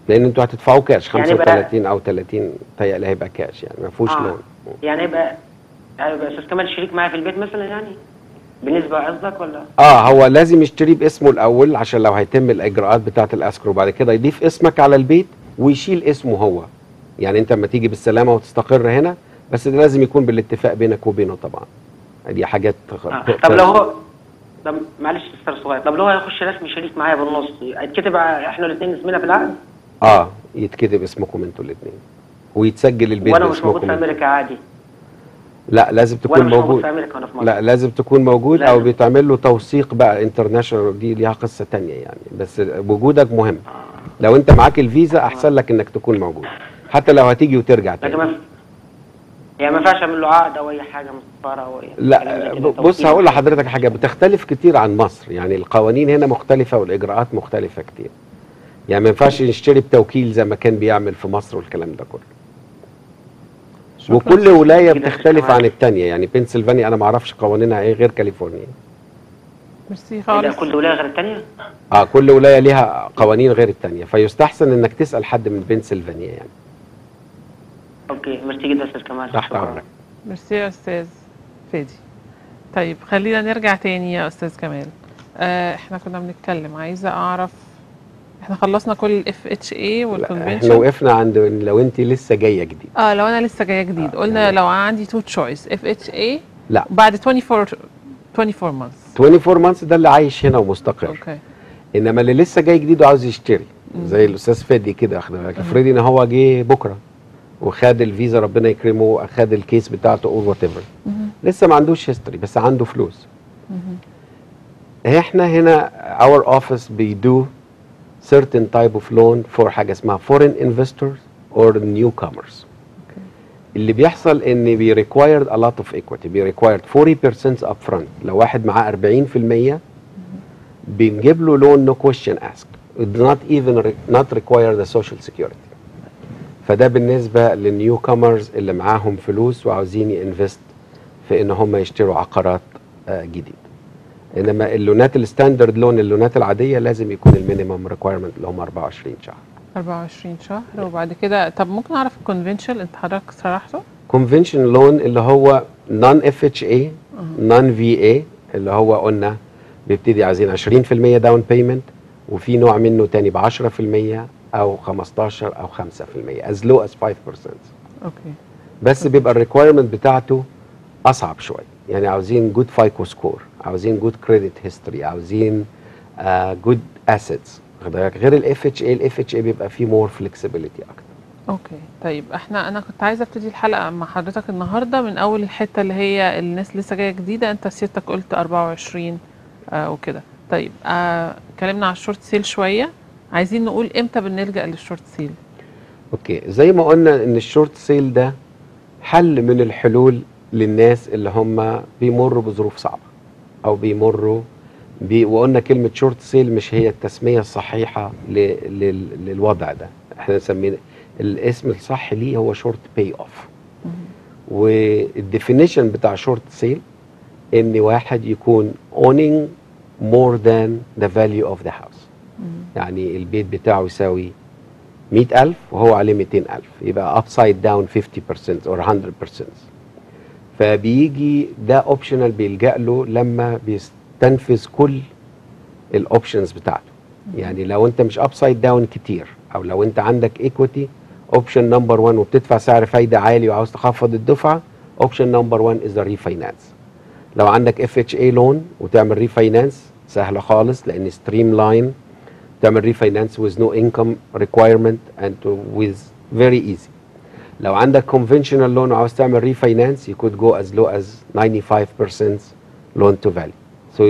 لأن أنتوا هتدفعوا كاش يعني بقى- 35 أو 30 تهيألي هيبقى كاش يعني ما فيهوش آه. loan يعني يبقى يبقى أستاذ كمال شريك معايا في البيت مثلا يعني؟ بالنسبة قصدك ولا؟ آه هو لازم يشتريه باسمه الأول عشان لو هيتم الإجراءات بتاعة الأسكرو بعد كده يضيف اسمك على البيت ويشيل اسمه هو. يعني أنت لما تيجي بالسلامة وتستقر هنا بس ده لازم يكون بالاتفاق بينك وبينه طبعا. دي حاجات آه. طب لو هو طب معلش أستاذ صغير طب لو هو هيخش رسمي شريك معايا بالنص هيتكتب إحنا الاثنين اسمنا في العقد؟ آه يتكتب اسمكم أنتوا الاثنين ويتسجل البيت وأنا مش موجود في. أمريكا عادي. لا لازم تكون موجود لا لازم تكون موجود أو لازم. بيتعمل له توثيق بقى international دي ليها قصة تانية يعني. بس وجودك مهم. لو أنت معاك الفيزا أحسن لك إنك تكون موجود. حتى لو هتيجي وترجع لكن تاني ما يعني ما ينفعش أعمل له عقد أو أي حاجة من السفاره أو لا بص. هقول لحضرتك حاجة. بتختلف كتير عن مصر. يعني القوانين هنا مختلفة والإجراءات مختلفة كتير. يعني ما ينفعش نشتري بتوكيل زي ما كان بيعمل في مصر والكلام ده كله. وكل ولاية بتختلف. عن التانية. يعني بنسلفانيا أنا ما أعرفش قوانينها إيه غير كاليفورنيا. ميرسي إيه خالص. كل ولاية غير الثانية آه كل ولاية ليها قوانين غير التانية. فيستحسن إنك تسأل حد من بنسلفانيا يعني. okay. ميرسي جدا أستاذ كمال. تحت. أمرك. ميرسي يا أستاذ فادي. طيب خلينا نرجع تاني يا أستاذ كمال. آه إحنا كنا بنتكلم. عايزة أعرف إحنا خلصنا كل ال FHA لا، إحنا وال convention وقفنا عند لو انت لسه جاية جديد. آه لو أنا لسه جاية جديد. آه، قلنا يعني- لو عندي two choice FHA لا. بعد 24 24 مانثs 24 مانثs ده اللي عايش هنا ومستقر. okay إنما اللي لسه جاي جديد وعاوز يشتري. زي الأستاذ فادي كده. واخد بالك افرضي إن هو جه بكرة وخد الفيزا ربنا يكرمه أخد ال case بتاعته or whatever لسه ما عندوش هيستوري بس عنده فلوس. إحنا هنا our office بيدو certain type of loan for حاجة اسمها foreign investors or newcomers اللي بيحصل ان بي required a lot of equity بي required 40% upfront لو واحد معاه 40% بنجيب له لون no question asked it not even re- not require the social security فده بالنسبة لل newcomers اللي معاهم فلوس وعاوزين ي invest في ان هم يشتروا عقارات آه، جديد إنما اللونات الستاندرد لون اللونات العادية لازم يكون ال minimum requirement اللي هم 24 شهر. 24 شهر وبعد كده طب ممكن أعرف ال conventional انت حضرتك شرحته convention loan اللي هو non FHA non VA اللي هو قلنا بيبتدي عايزين 20% down payment وفي نوع منه تاني ب 10% أو 15 أو 5% as low as 5% okay. بس بيبقى ال requirement بتاعته أصعب شوية. يعني عاوزين good FICO score عاوزين good credit history عاوزين good assets غير الاف اتش اي الاف اتش اي بيبقى فيه more flexibility أكتر. okay. طيب إحنا أنا كنت عايزة أبتدي الحلقة مع حضرتك النهارده من أول الحتة اللي هي الناس لسه جاية جديدة أنت سيادتك قلت 24 آه وكده. طيب آه اتكلمنا على ال short sale شوية. عايزين نقول إمتى بنلجأ لل short sale؟ okay. زي ما قلنا إن ال short sale ده حل من الحلول للناس اللي هم بيمروا بظروف صعبة أو بيمروا بي وقلنا كلمة short sale مش هي التسمية الصحيحة. للوضع ده. إحنا سمينا الاسم الصح ليه هو short payoff وال definition بتاع short sale إن واحد يكون owning more than the value of the house. يعني البيت بتاعه يساوي 100000 وهو عليه 200000 يبقى upside down 50% or 100% فبيجي ده optional بيلجأ له لما بيستنفذ كل ال options بتاعته. يعني لو انت مش upside down كتير أو لو انت عندك equity option number 1 وبتدفع سعر فايدة عالي وعاوز تخفض الدفعة اوبشن نمبر 1 از ريفاينانس لو عندك اف اتش اي لون وتعمل ريفاينانس سهلة خالص لأن ستريم لاين تعمل ريفاينانس no income requirement and to- with very easy. لو عندك conventional loan وعاوز تعمل ريفاينانس you could go as low as 95% loan to value so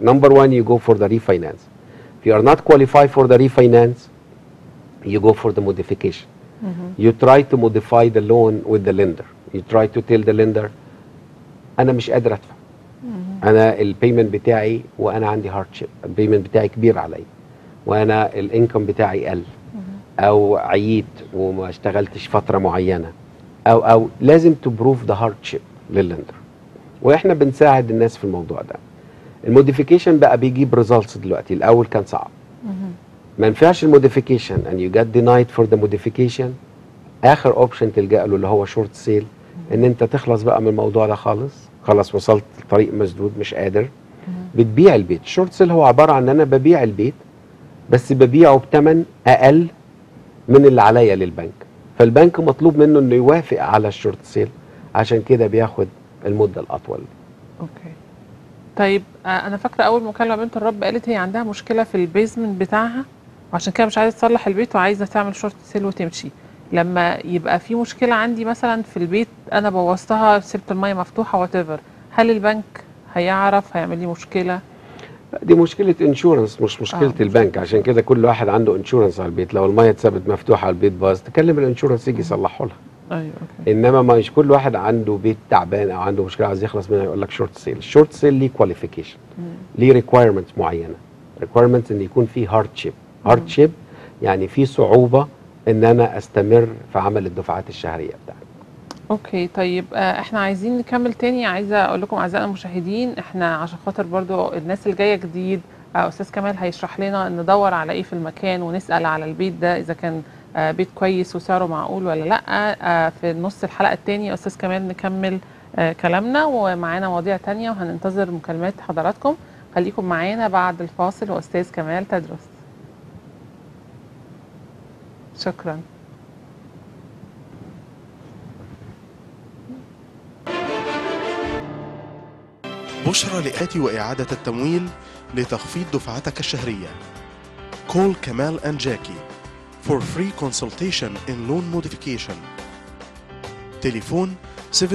number one you go for the refinance if you are not qualified for the refinance you go for the modification you try to modify the loan with the lender you try to tell the lender انا مش قادر ادفع انا البيمنت بتاعي وانا عندي هاردشيب البيمنت بتاعي كبير عليا وانا الانكم بتاعي قل أو عييت وما اشتغلتش فترة معينة. أو أو لازم ت prove the hardship لل lender وإحنا بنساعد الناس في الموضوع ده. ال modification بقى بيجيب results دلوقتي. الأول كان صعب. ما ينفعش ال modification. And you get denied for the modification. آخر option تلجأ له اللي هو short sale إن أنت تخلص بقى من الموضوع ده خالص. خلاص وصلت لطريق مسدود مش قادر. بتبيع البيت. ال short sale هو عبارة عن إن أنا ببيع البيت. بس ببيعه بثمن أقل من اللي عليا للبنك. فالبنك مطلوب منه إنه يوافق على ال short sale. عشان كده بياخد المدة الأطول okay. طيب آه، أنا فاكرة أول مكالمة بنت الرب قالت هي عندها مشكلة في ال basement بتاعها وعشان كده مش عايزة تصلح البيت وعايزة تعمل short sale وتمشي. لما يبقى في مشكلة عندي مثلا في البيت أنا بوظتها سبت المية مفتوحة و هل البنك هيعرف هيعمل لي مشكلة؟ دي مشكلة insurance مش مشكلة آه. البنك. عشان كده كل واحد عنده insurance على البيت. لو المية اتسابت مفتوحة على البيت باظ تكلم ال insurance يجي يصلحه لها. أيوه okay. إنما مش كل واحد عنده بيت تعبان أو عنده مشكلة عايز يخلص منها يقول لك short sale ال short sale ليه qualification ليه requirements معينة. requirements إن يكون في hardship hardship يعني في صعوبة إن أنا أستمر في عمل الدفعات الشهرية بتاعتي. okay طيب آه، إحنا عايزين نكمل تاني. عايزة أقول لكم اعزائنا المشاهدين إحنا عشان خاطر برضو الناس اللي جاية جديد آه، أستاذ كمال هيشرح لنا ندور على إيه في المكان ونسأل على البيت ده إذا كان آه، بيت كويس وسعره معقول ولا لأ. آه، في نص الحلقة التاني يا أستاذ كمال نكمل كلامنا. ومعانا مواضيع تانية وهننتظر مكالمات حضراتكم. خليكم معانا بعد الفاصل. وأستاذ كمال تدرس. شكرا. بشرى لآتي وإعادة التمويل لتخفيض دفعتك الشهرية. Call Kamal and Jackie for free consultation in loan modification. تليفون 714-674-7600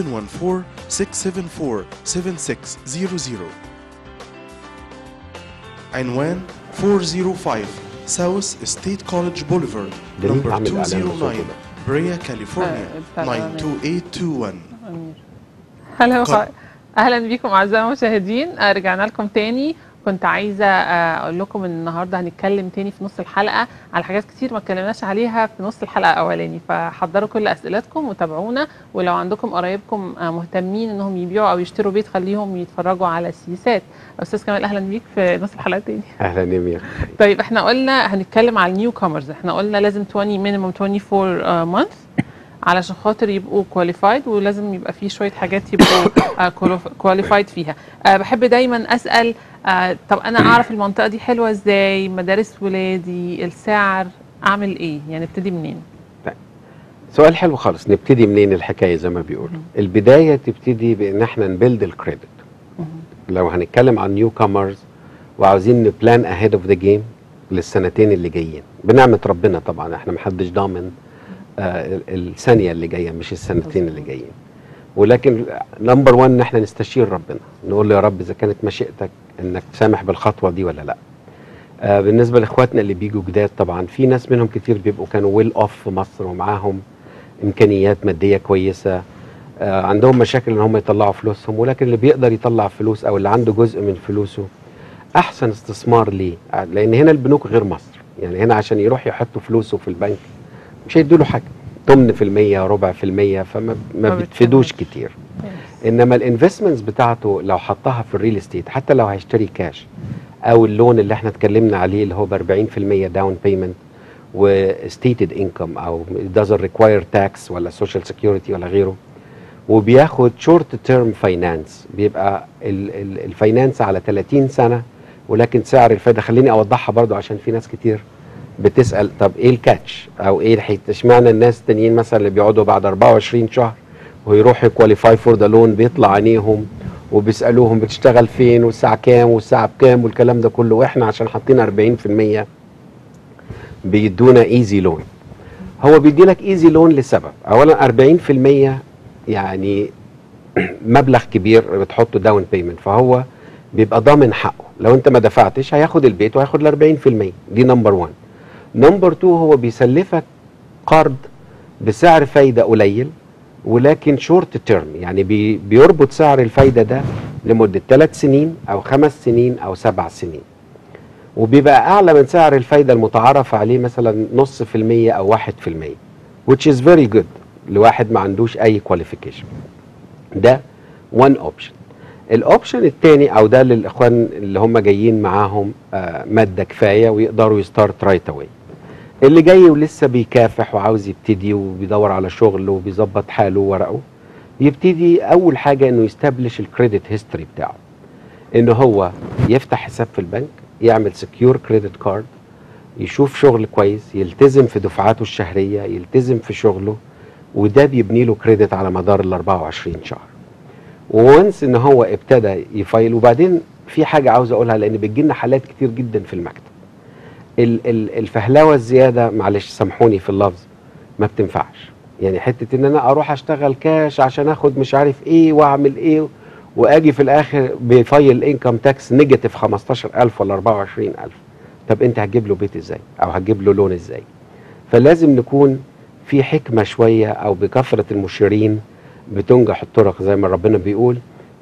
عنوان 405 South State College Boulevard number عامل إعلان بصوته 209 ده؟ بريا كاليفورنيا آه، بتاع الإعلان. 92821 أمير. هلا قر- أهلا بيكم أعزائي المشاهدين. آه، رجعنا لكم تاني. كنت عايزة آه، أقول لكم إن النهارده هنتكلم تاني في نص الحلقة على حاجات كتير ما اتكلمناش عليها في نص الحلقة الأولاني. فحضروا كل أسئلتكم وتابعونا ولو عندكم قرايبكم آه، مهتمين إنهم يبيعوا أو يشتروا بيت خليهم يتفرجوا على السياسات أستاذ كمال أهلا بيك في نص الحلقة تاني أهلا يا مير. طيب إحنا قلنا هنتكلم على ال new comers إحنا قلنا لازم 20 minimum 24 month علشان خاطر يبقوا qualified ولازم يبقى في شوية حاجات يبقوا qualified فيها. أه بحب دايما أسأل أه طب أنا أعرف المنطقة دي حلوة إزاي؟ مدارس ولادي؟ السعر؟ أعمل إيه؟ يعني ابتدي منين؟ سؤال حلو خالص. نبتدي منين الحكاية زي ما بيقولوا؟ البداية تبتدي بإن إحنا ن build ال credit لو هنتكلم عن new comers وعاوزين ن plan ahead of the game للسنتين اللي جايين. بنعمة ربنا طبعا إحنا محدش ضامن آه الثانية اللي جاية مش السنتين اللي جايين. ولكن number 1 ان إحنا نستشير ربنا. نقول له يا رب إذا كانت مشيئتك إنك تسمح بالخطوة دي ولا لأ. آه بالنسبة لإخواتنا اللي بيجوا جداد طبعا في ناس منهم كتير بيبقوا كانوا well off في مصر ومعاهم إمكانيات مادية كويسة. آه عندهم مشاكل إن هم يطلعوا فلوسهم ولكن اللي بيقدر يطلع فلوس أو اللي عنده جزء من فلوسه أحسن استثمار ليه؟ آه، لأن هنا البنوك غير مصر. يعني هنا عشان يروح يحط فلوسه في البنك مش هيدوا له حاجة. تمن في المية ربع في المية فما ما بتفيدوش. كتير. إنما ال investments بتاعته لو حطها في ال real estate حتى لو هيشتري كاش أو ال loan اللي إحنا اتكلمنا عليه اللي هو ب 40% down payment و stated income أو doesn't require tax ولا social security ولا غيره وبياخد short term finance بيبقى ال finance على 30 سنة ولكن سعر الفايدة خليني أوضحها برضو عشان في ناس كتير بتسأل طب إيه ال catch أو إيه ال cheat اشمعنى الناس التانيين مثلا اللي بيقعدوا بعد 24 شهر ويروحوا ي qualify for the loan بيطلع عينيهم وبيسألوهم بتشتغل فين والساعة كام والساعة بكام والكلام ده كله. وإحنا عشان حاطين 40% بيدونا easy loan هو بيدي لك easy loan لسبب. اولا 40% يعني مبلغ كبير بتحطه down payment فهو بيبقى ضامن حقه. لو أنت ما دفعتش هياخد البيت وهياخد ال 40% دي number 1 number 2 هو بيسلفك قرض بسعر فايدة قليل ولكن short term يعني بي بيربط سعر الفايدة ده لمدة 3 سنين أو 5 سنين أو 7 سنين. وبيبقى أعلى من سعر الفايدة المتعارف عليه مثلا نص في المية أو واحد في المية which is very good. لواحد ما عندوش أي qualification ده one option. ال option الثاني أو ده للإخوان اللي هم جايين معاهم آه، مادة كفاية ويقدروا ي start right away اللي جاي ولسه بيكافح وعاوز يبتدي وبيدور على شغل وبيظبط حاله وورقه يبتدي أول حاجة إنه ي establish ال credit history بتاعه. إن هو يفتح حساب في البنك يعمل secure credit card يشوف شغل كويس يلتزم في دفعاته الشهرية يلتزم في شغله وده بيبني له credit على مدار ال 24 شهر. و once إن هو ابتدى ي file وبعدين في حاجة عاوز أقولها لأن بتجي لنا حالات كتير جدا في المكتب. ال- ال- الفهلوة الزيادة معلش سامحوني في اللفظ ما بتنفعش. يعني حتة إن أنا أروح أشتغل كاش عشان آخد مش عارف إيه وأعمل إيه وآجي في الآخر ب file income tax negative 15000 ولا 24000 طب أنت هتجيب له بيت إزاي؟ أو هتجيب له loan إزاي؟ فلازم نكون في حكمة شوية أو بكثرة المشيرين بتنجح الطرق زي ما ربنا بيقول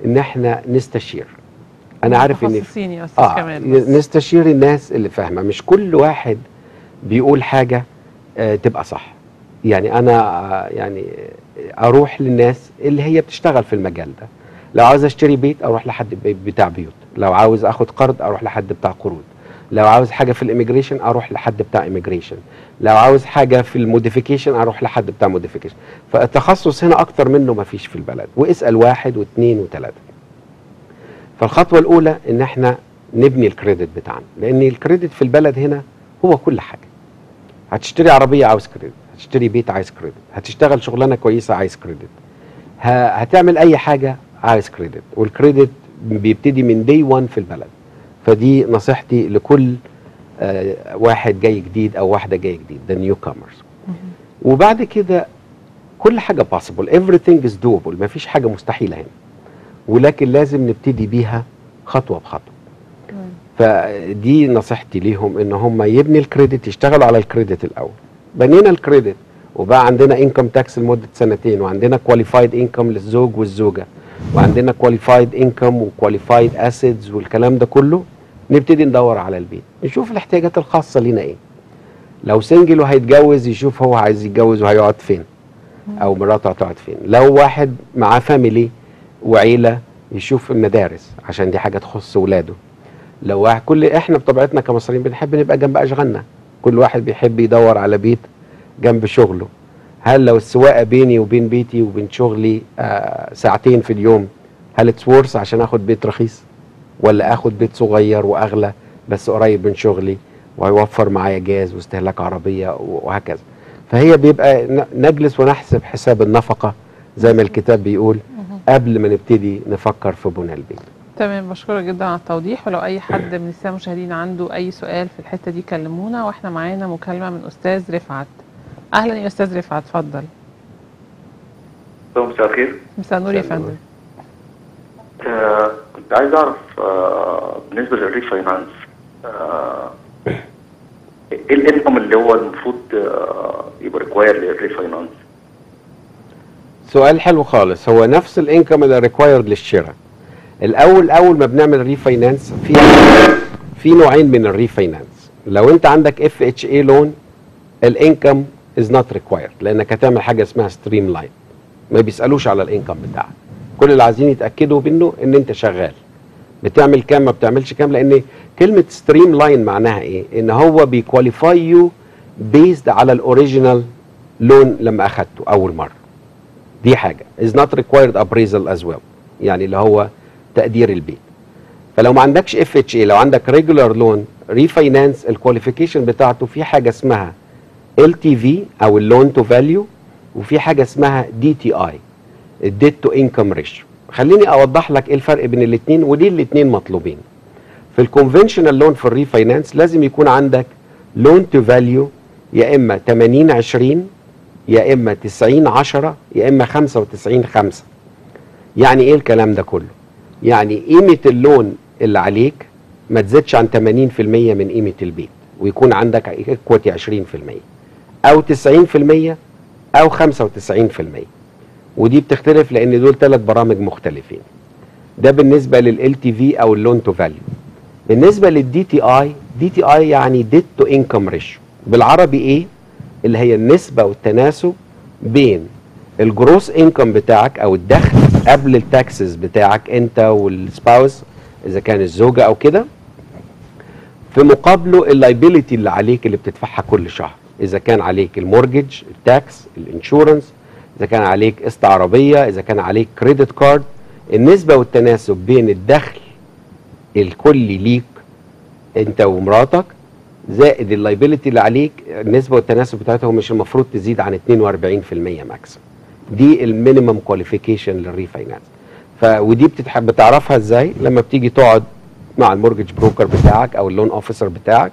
إن إحنا نستشير. أنا عارف إن متخصصين يا أستاذ آه كمال. نستشير الناس اللي فاهمة. مش كل واحد بيقول حاجة آه تبقى صح. يعني أنا آه يعني أروح للناس اللي هي بتشتغل في المجال ده. لو عاوز أشتري بيت أروح لحد بتاع بيوت. لو عاوز آخد قرض أروح لحد بتاع قروض. لو عاوز حاجة في ال immigration أروح لحد بتاع immigration. لو عاوز حاجة في ال modification أروح لحد بتاع modification. فالتخصص هنا أكتر منه ما فيش في البلد. واسأل واحد واثنين وثلاثة. فالخطوة الأولى إن إحنا نبني ال credit بتاعنا لأن ال credit في البلد هنا هو كل حاجة. هتشتري عربية عاوز credit هتشتري بيت عايز credit هتشتغل شغلانة كويسة عايز credit. هتعمل أي حاجة عايز credit وال credit بيبتدي من day 1 في البلد. فدي نصيحتي لكل آه، واحد جاي جديد أو واحدة جاية جديد ده new comers وبعد كده كل حاجة possible everything is doable مفيش حاجة مستحيلة هنا. ولكن لازم نبتدي بيها خطوة بخطوة. فدي نصيحتي ليهم إن هم يبني ال credit يشتغلوا على ال credit الأول. بنينا ال credit وبقى عندنا income tax لمدة سنتين وعندنا qualified income للزوج والزوجة وعندنا qualified income و qualified assets والكلام ده كله نبتدي ندور على البيت. نشوف الاحتياجات الخاصة لينا إيه. لو single وهيتجوز يشوف هو عايز يتجوز وهيقعد فين أو مراته هتقعد فين. لو واحد معاه family وعيلة يشوف المدارس عشان دي حاجة تخص ولاده. لو كل إحنا بطبيعتنا كمصريين بنحب نبقى جنب أشغالنا. كل واحد بيحب يدور على بيت جنب شغله. هل لو السواقة بيني وبين بيتي وبين شغلي آه ساعتين في اليوم هل it's worth عشان آخد بيت رخيص؟ ولا آخد بيت صغير وأغلى بس قريب من شغلي وهيوفر معايا جاز واستهلاك عربية وهكذا. فهي بيبقى نجلس ونحسب حساب النفقة زي ما الكتاب بيقول. قبل ما نبتدي نفكر في بناء البيت تمام بشكرك جدا على التوضيح. ولو أي حد من السادة المشاهدين عنده أي سؤال في الحتة دي كلمونا وإحنا معانا مكالمة من أستاذ رفعت. أهلا يا أستاذ رفعت اتفضل. مساء الخير. مساء النور يا فندم. آه كنت عايز أعرف آه بالنسبة لل refinance آه إيه ال income اللي هو المفروض آه يبقى required لل refinance سؤال حلو خالص. هو نفس ال income اللي required للشراء. الأول أول ما بنعمل refinance في في نوعين من ال refinance لو أنت عندك FHA loan ال income is not required لأنك هتعمل حاجة اسمها streamline ما بيسألوش على ال income بتاعك. كل اللي عايزين يتأكدوا منه إن أنت شغال. بتعمل كام ما بتعملش كام لأن كلمة streamline معناها إيه؟ إن هو بي qualify you based على ال original loan لما أخدته أول مرة. دي حاجة. Is not required appraisal as well. يعني اللي هو تقدير البيت. فلو ما عندكش FHA لو عندك regular loan refinance ال qualification بتاعته في حاجة اسمها LTV أو ال loan to value وفي حاجة اسمها DTI ال debt to income ratio خليني أوضح لك إيه الفرق بين الاثنين وليه الاثنين مطلوبين. في ال conventional loan في ال refinance لازم يكون عندك loan to value يا إما 80 20 يا إما 90 10 يا إما 95 5 يعني إيه الكلام ده كله؟ يعني قيمة ال loan اللي عليك ما تزيدش عن 80% من قيمة البيت ويكون عندك equity 20% أو 90% أو 95% ودي بتختلف لأن دول ثلاث برامج مختلفين. ده بالنسبة لل LTV أو ال loan to value بالنسبة لل DTI DTI يعني debt to income ratio بالعربي إيه؟ اللي هي النسبة والتناسب بين ال gross income بتاعك أو الدخل قبل ال taxes بتاعك أنت وال spouse إذا كان الزوجة أو كده في مقابله ال liability اللي عليك اللي بتدفعها كل شهر. إذا كان عليك ال mortgage ال tax ال insurance إذا كان عليك قسط عربية إذا كان عليك credit card. النسبة والتناسب بين الدخل الكلي ليك أنت ومراتك زائد ال liability اللي عليك النسبة والتناسب بتاعتهم مش المفروض تزيد عن 42% maximum دي ال minimum qualification لل refinance. ف ودي بتتحسب بتعرفها إزاي؟ لما بتيجي تقعد مع ال mortgage broker بتاعك أو ال loan officer بتاعك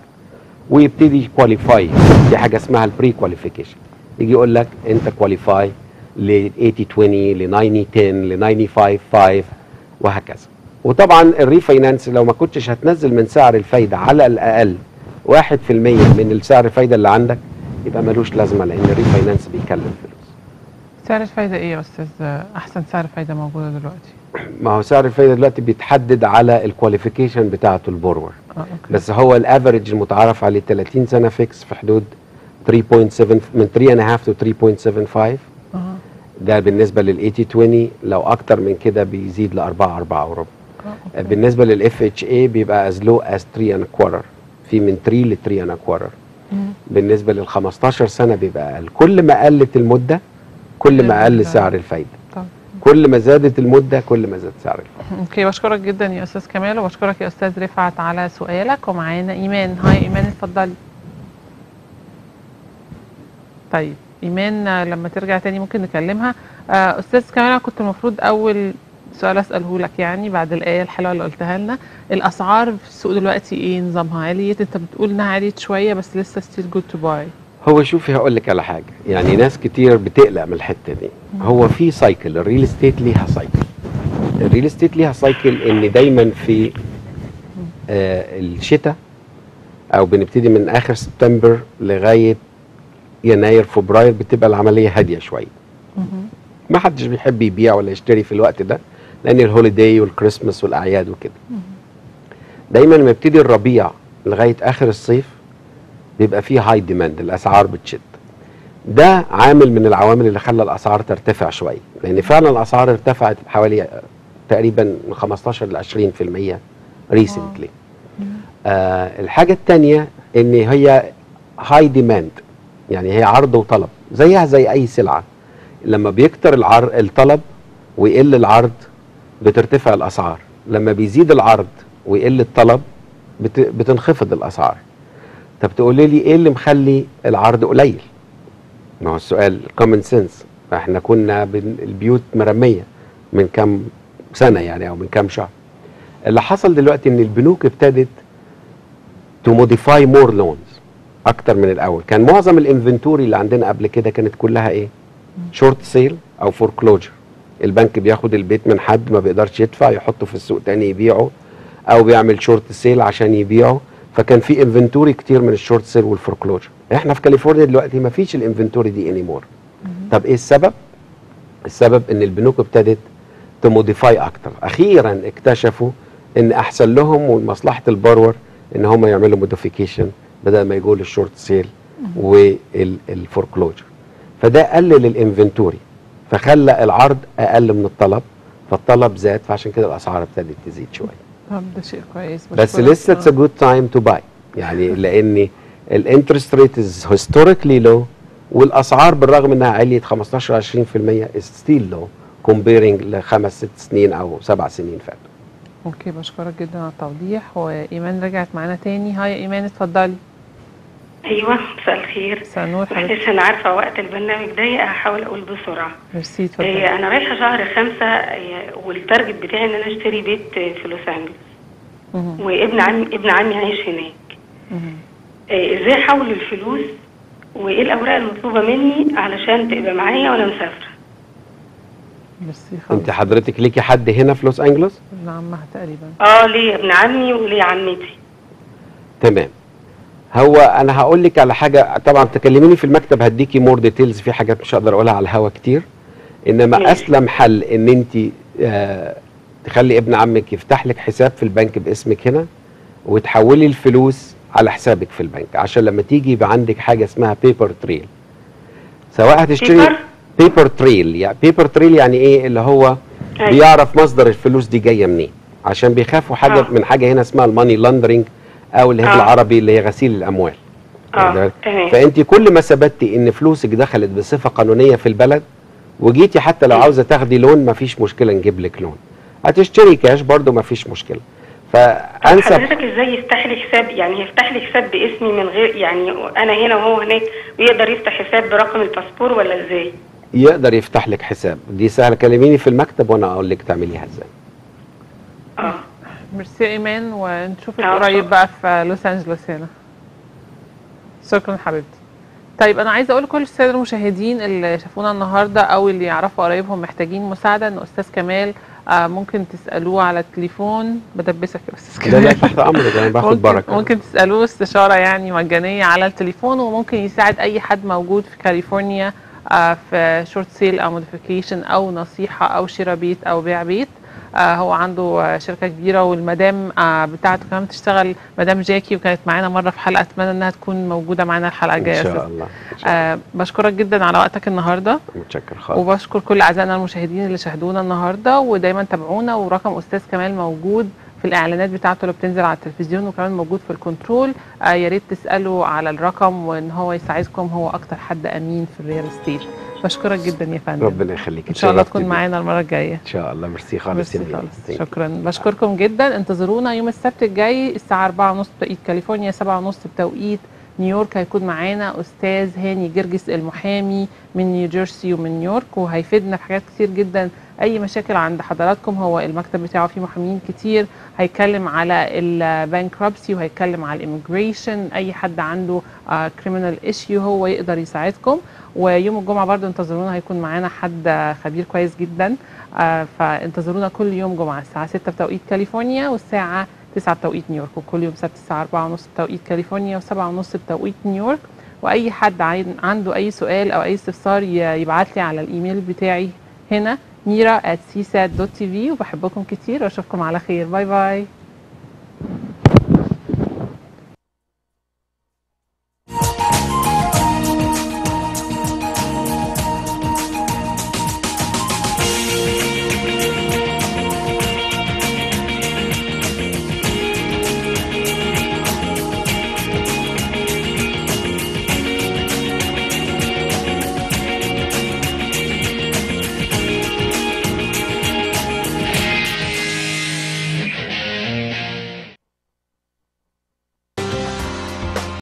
ويبتدي qualify دي حاجة اسمها ال pre qualification يجي يقول لك أنت qualify ل 80 20 ل 90 10 ل 95 5 وهكذا. وطبعا ال refinance لو ما كنتش هتنزل من سعر الفايدة على الأقل 1% من السعر الفايدة اللي عندك يبقى ملوش لازمة لأن ال refinance بيكلف فلوس سعر الفايدة إيه يا أستاذ؟ أحسن سعر فايدة موجودة دلوقتي. ما هو سعر الفايدة دلوقتي بيتحدد على ال qualification بتاعته ال borrower. آه okay. بس هو ال average المتعارف عليه 30 سنة فيكس في حدود 3.7 من 3.5 to 3.75 آه ده بالنسبة لل 80 20 لو أكتر من كده بيزيد ل 4 4 وربع. آه okay. بالنسبة لل FHA بيبقى از لو از 3 and a quarter. في من 3 ل 3 and a quarter. مم. بالنسبة لل 15 سنة بيبقى أقل. كل ما قلت المدة كل ما قل. سعر الفايدة. طب. كل ما زادت المدة كل ما زاد سعر الفايدة. okay بشكرك جدا يا أستاذ كمال وبشكرك يا أستاذ رفعت على سؤالك ومعانا إيمان. hi إيمان اتفضلي. طيب إيمان لما ترجع تاني ممكن نكلمها. آه، أستاذ كمال كنت المفروض أول سؤال أسأله لك يعني بعد الآية الحلوة اللي قلتها لنا. الأسعار في السوق دلوقتي إيه نظامها؟ عليت أنت بتقول إنها عليت شوية بس لسه still good to buy هو شوفي هقول لك على حاجة. يعني ناس كتير بتقلق من الحتة دي. هو في cycle ال real estate ليها cycle ال real estate ليها cycle إن دايما في آه الشتاء أو بنبتدي من آخر سبتمبر لغاية يناير فبراير بتبقى العملية هادية شوية ما حدش بيحب يبيع ولا يشتري في الوقت ده. لأن ال holiday وال Christmas والأعياد وكده. دايما لما يبتدي الربيع لغاية آخر الصيف بيبقى فيه high demand الأسعار بتشد. ده عامل من العوامل اللي خلى الأسعار ترتفع شوية. لأن فعلا الأسعار ارتفعت حوالي تقريبا من 15 ل 20% recently آه الحاجة الثانية إن هي high demand يعني هي عرض وطلب. زيها زي أي سلعة. لما بيكتر العر... الطلب ويقل العرض بترتفع الأسعار. لما بيزيد العرض ويقل الطلب بت... بتنخفض الأسعار. طب تقولي لي إيه اللي مخلي العرض قليل؟ ما هو السؤال common sense إحنا كنا بن... البيوت مرمية من كام سنة يعني أو من كام شهر. اللي حصل دلوقتي إن البنوك ابتدت to modify more loans أكتر من الأول. كان معظم ال inventory اللي عندنا قبل كده كانت كلها إيه؟ short sale أو foreclosure البنك بياخد البيت من حد ما بيقدرش يدفع يحطه في السوق تاني يبيعه أو بيعمل short sale عشان يبيعه. فكان في inventory كتير من ال short sale وال foreclosure إحنا في كاليفورنيا دلوقتي ما فيش ال inventory دي anymore طب إيه السبب؟ السبب إن البنوك ابتدت ت modify أكتر. أخيرا اكتشفوا إن أحسن لهم ومصلحة ال borrower إن هم يعملوا modification بدل ما يجوا لل short sale وال foreclosure فده قلل ال inventory فخلى العرض أقل من الطلب فالطلب زاد فعشان كده الأسعار ابتدت تزيد شوية. طب ده شيء كويس. بس. لسه it's a good time to buy يعني لأن ال interest rate is historically low والأسعار بالرغم إنها عليت 15 20% still low comparing لخمس ست سنين أو سبع سنين فاتوا. okay بشكرك جدا على التوضيح وإيمان رجعت معانا تاني. hi إيمان اتفضلي. أيوه مساء الخير. مساء النور حضرتك. أنا عارفة وقت البرنامج ضيق هحاول أقول بسرعة. ميرسي إيه اتفضلي. أنا رايحة شهر خمسة إيه، وال target بتاعي إن أنا أشتري بيت في لوس أنجلوس. وابن عمي ابن عمي عايش هناك. آه، إزاي احول الفلوس؟ وإيه الأوراق المطلوبة مني علشان تبقى معايا وأنا مسافرة؟ ميرسي خالص أنت حضرتك ليكي حد هنا في لوس أنجلوس؟ ابن عمها تقريبا. آه ليا ابن عمي وليا عمتي. تمام. هو أنا هقول لك على حاجة طبعا تكلميني في المكتب هديكي more details في حاجات مش هقدر أقولها على الهوا كتير إنما ماشي. أسلم حل إن أنت آه تخلي ابن عمك يفتح لك حساب في البنك باسمك هنا وتحولي الفلوس على حسابك في البنك عشان لما تيجي يبقى عندك حاجة اسمها paper trail سواء هتشتري؟ paper trail يعني paper trail يعني إيه اللي هو أيوة. بيعرف مصدر الفلوس دي جاية منين عشان بيخافوا حاجة آه. من حاجة هنا اسمها ال money laundering أو اللي هي آه. بالعربي اللي هي غسيل الأموال. آه تمام. فانت كل ما ثبتي إن فلوسك دخلت بصفة قانونية في البلد وجيتي حتى لو عاوزة تاخدي loan مفيش مشكلة نجيب لك loan. هتشتري كاش برضو مفيش مشكلة. طب فأنسب حضرتك إزاي يفتح لي حساب؟ يعني يفتح لي حساب باسمي من غير يعني أنا هنا وهو هناك ويقدر يفتح حساب برقم الباسبور ولا إزاي؟ يقدر يفتح لك حساب. دي سهلة. كلميني في المكتب وأنا أقول لك تعمليها إزاي. آه. ميرسي يا إيمان ونشوفك قريب. بقى في لوس أنجلوس هنا. شكرا حبيبتي. طيب أنا عايزة أقول لكل السادة المشاهدين اللي شافونا النهارده أو اللي يعرفوا قرايبهم محتاجين مساعدة إن أستاذ كمال آه ممكن تسألوه على التليفون. بدبسك يا أستاذ ده كمال. لا تحت أمرك أنا باخد ممكن, بركة. ممكن تسألوه استشارة يعني مجانية على التليفون وممكن يساعد أي حد موجود في كاليفورنيا آه في short sale أو modification أو نصيحة أو شراء بيت أو بيع بيت. هو عنده آه شركة كبيرة والمدام آه بتاعته كمان بتشتغل مدام جاكي وكانت معانا مرة في حلقة أتمنى إنها تكون موجودة معانا الحلقة إن الجاية يا شاء أستاذ. الله إن شاء الله. آه بشكرك جدا على وقتك النهارده متشكر خالص وبشكر كل أعزائنا المشاهدين اللي شاهدونا النهارده ودايما تابعونا ورقم أستاذ كمال موجود في الإعلانات بتاعته اللي بتنزل على التلفزيون وكمان موجود في الكنترول آه يا ريت تسألوا على الرقم وإن هو يساعدكم هو أكتر حد أمين في ال real estate بشكرك جدا يا فندم. ربنا يخليك. إن شاء الله تكون. معانا المرة الجاية. إن شاء الله. ميرسي خالص يا. خالص. شكرا. بشكركم جدا. انتظرونا يوم السبت الجاي الساعة 4:30 بتوقيت كاليفورنيا 7:30 بتوقيت نيويورك هيكون معانا أستاذ هاني جرجس المحامي من نيوجيرسي ومن نيويورك وهيفيدنا في حاجات كتير جدا. أي مشاكل عند حضراتكم هو المكتب بتاعه فيه محامين كتير. هيتكلم على ال bankruptcy وهيتكلم على ال immigration. أي حد عنده criminal issue هو يقدر يساعدكم. ويوم الجمعة برضو انتظرونا هيكون معانا حد آه، خبير كويس جدا. آه، فانتظرونا كل يوم جمعة الساعة 6 بتوقيت كاليفورنيا والساعة 9 بتوقيت نيويورك وكل يوم سبت الساعة 4:30 بتوقيت كاليفورنيا و7:30 بتوقيت نيويورك واي حد عنده اي سؤال أو اي استفسار يبعت لي على الايميل بتاعي هنا ميرا at وبحبكم كتير واشوفكم على خير bye bye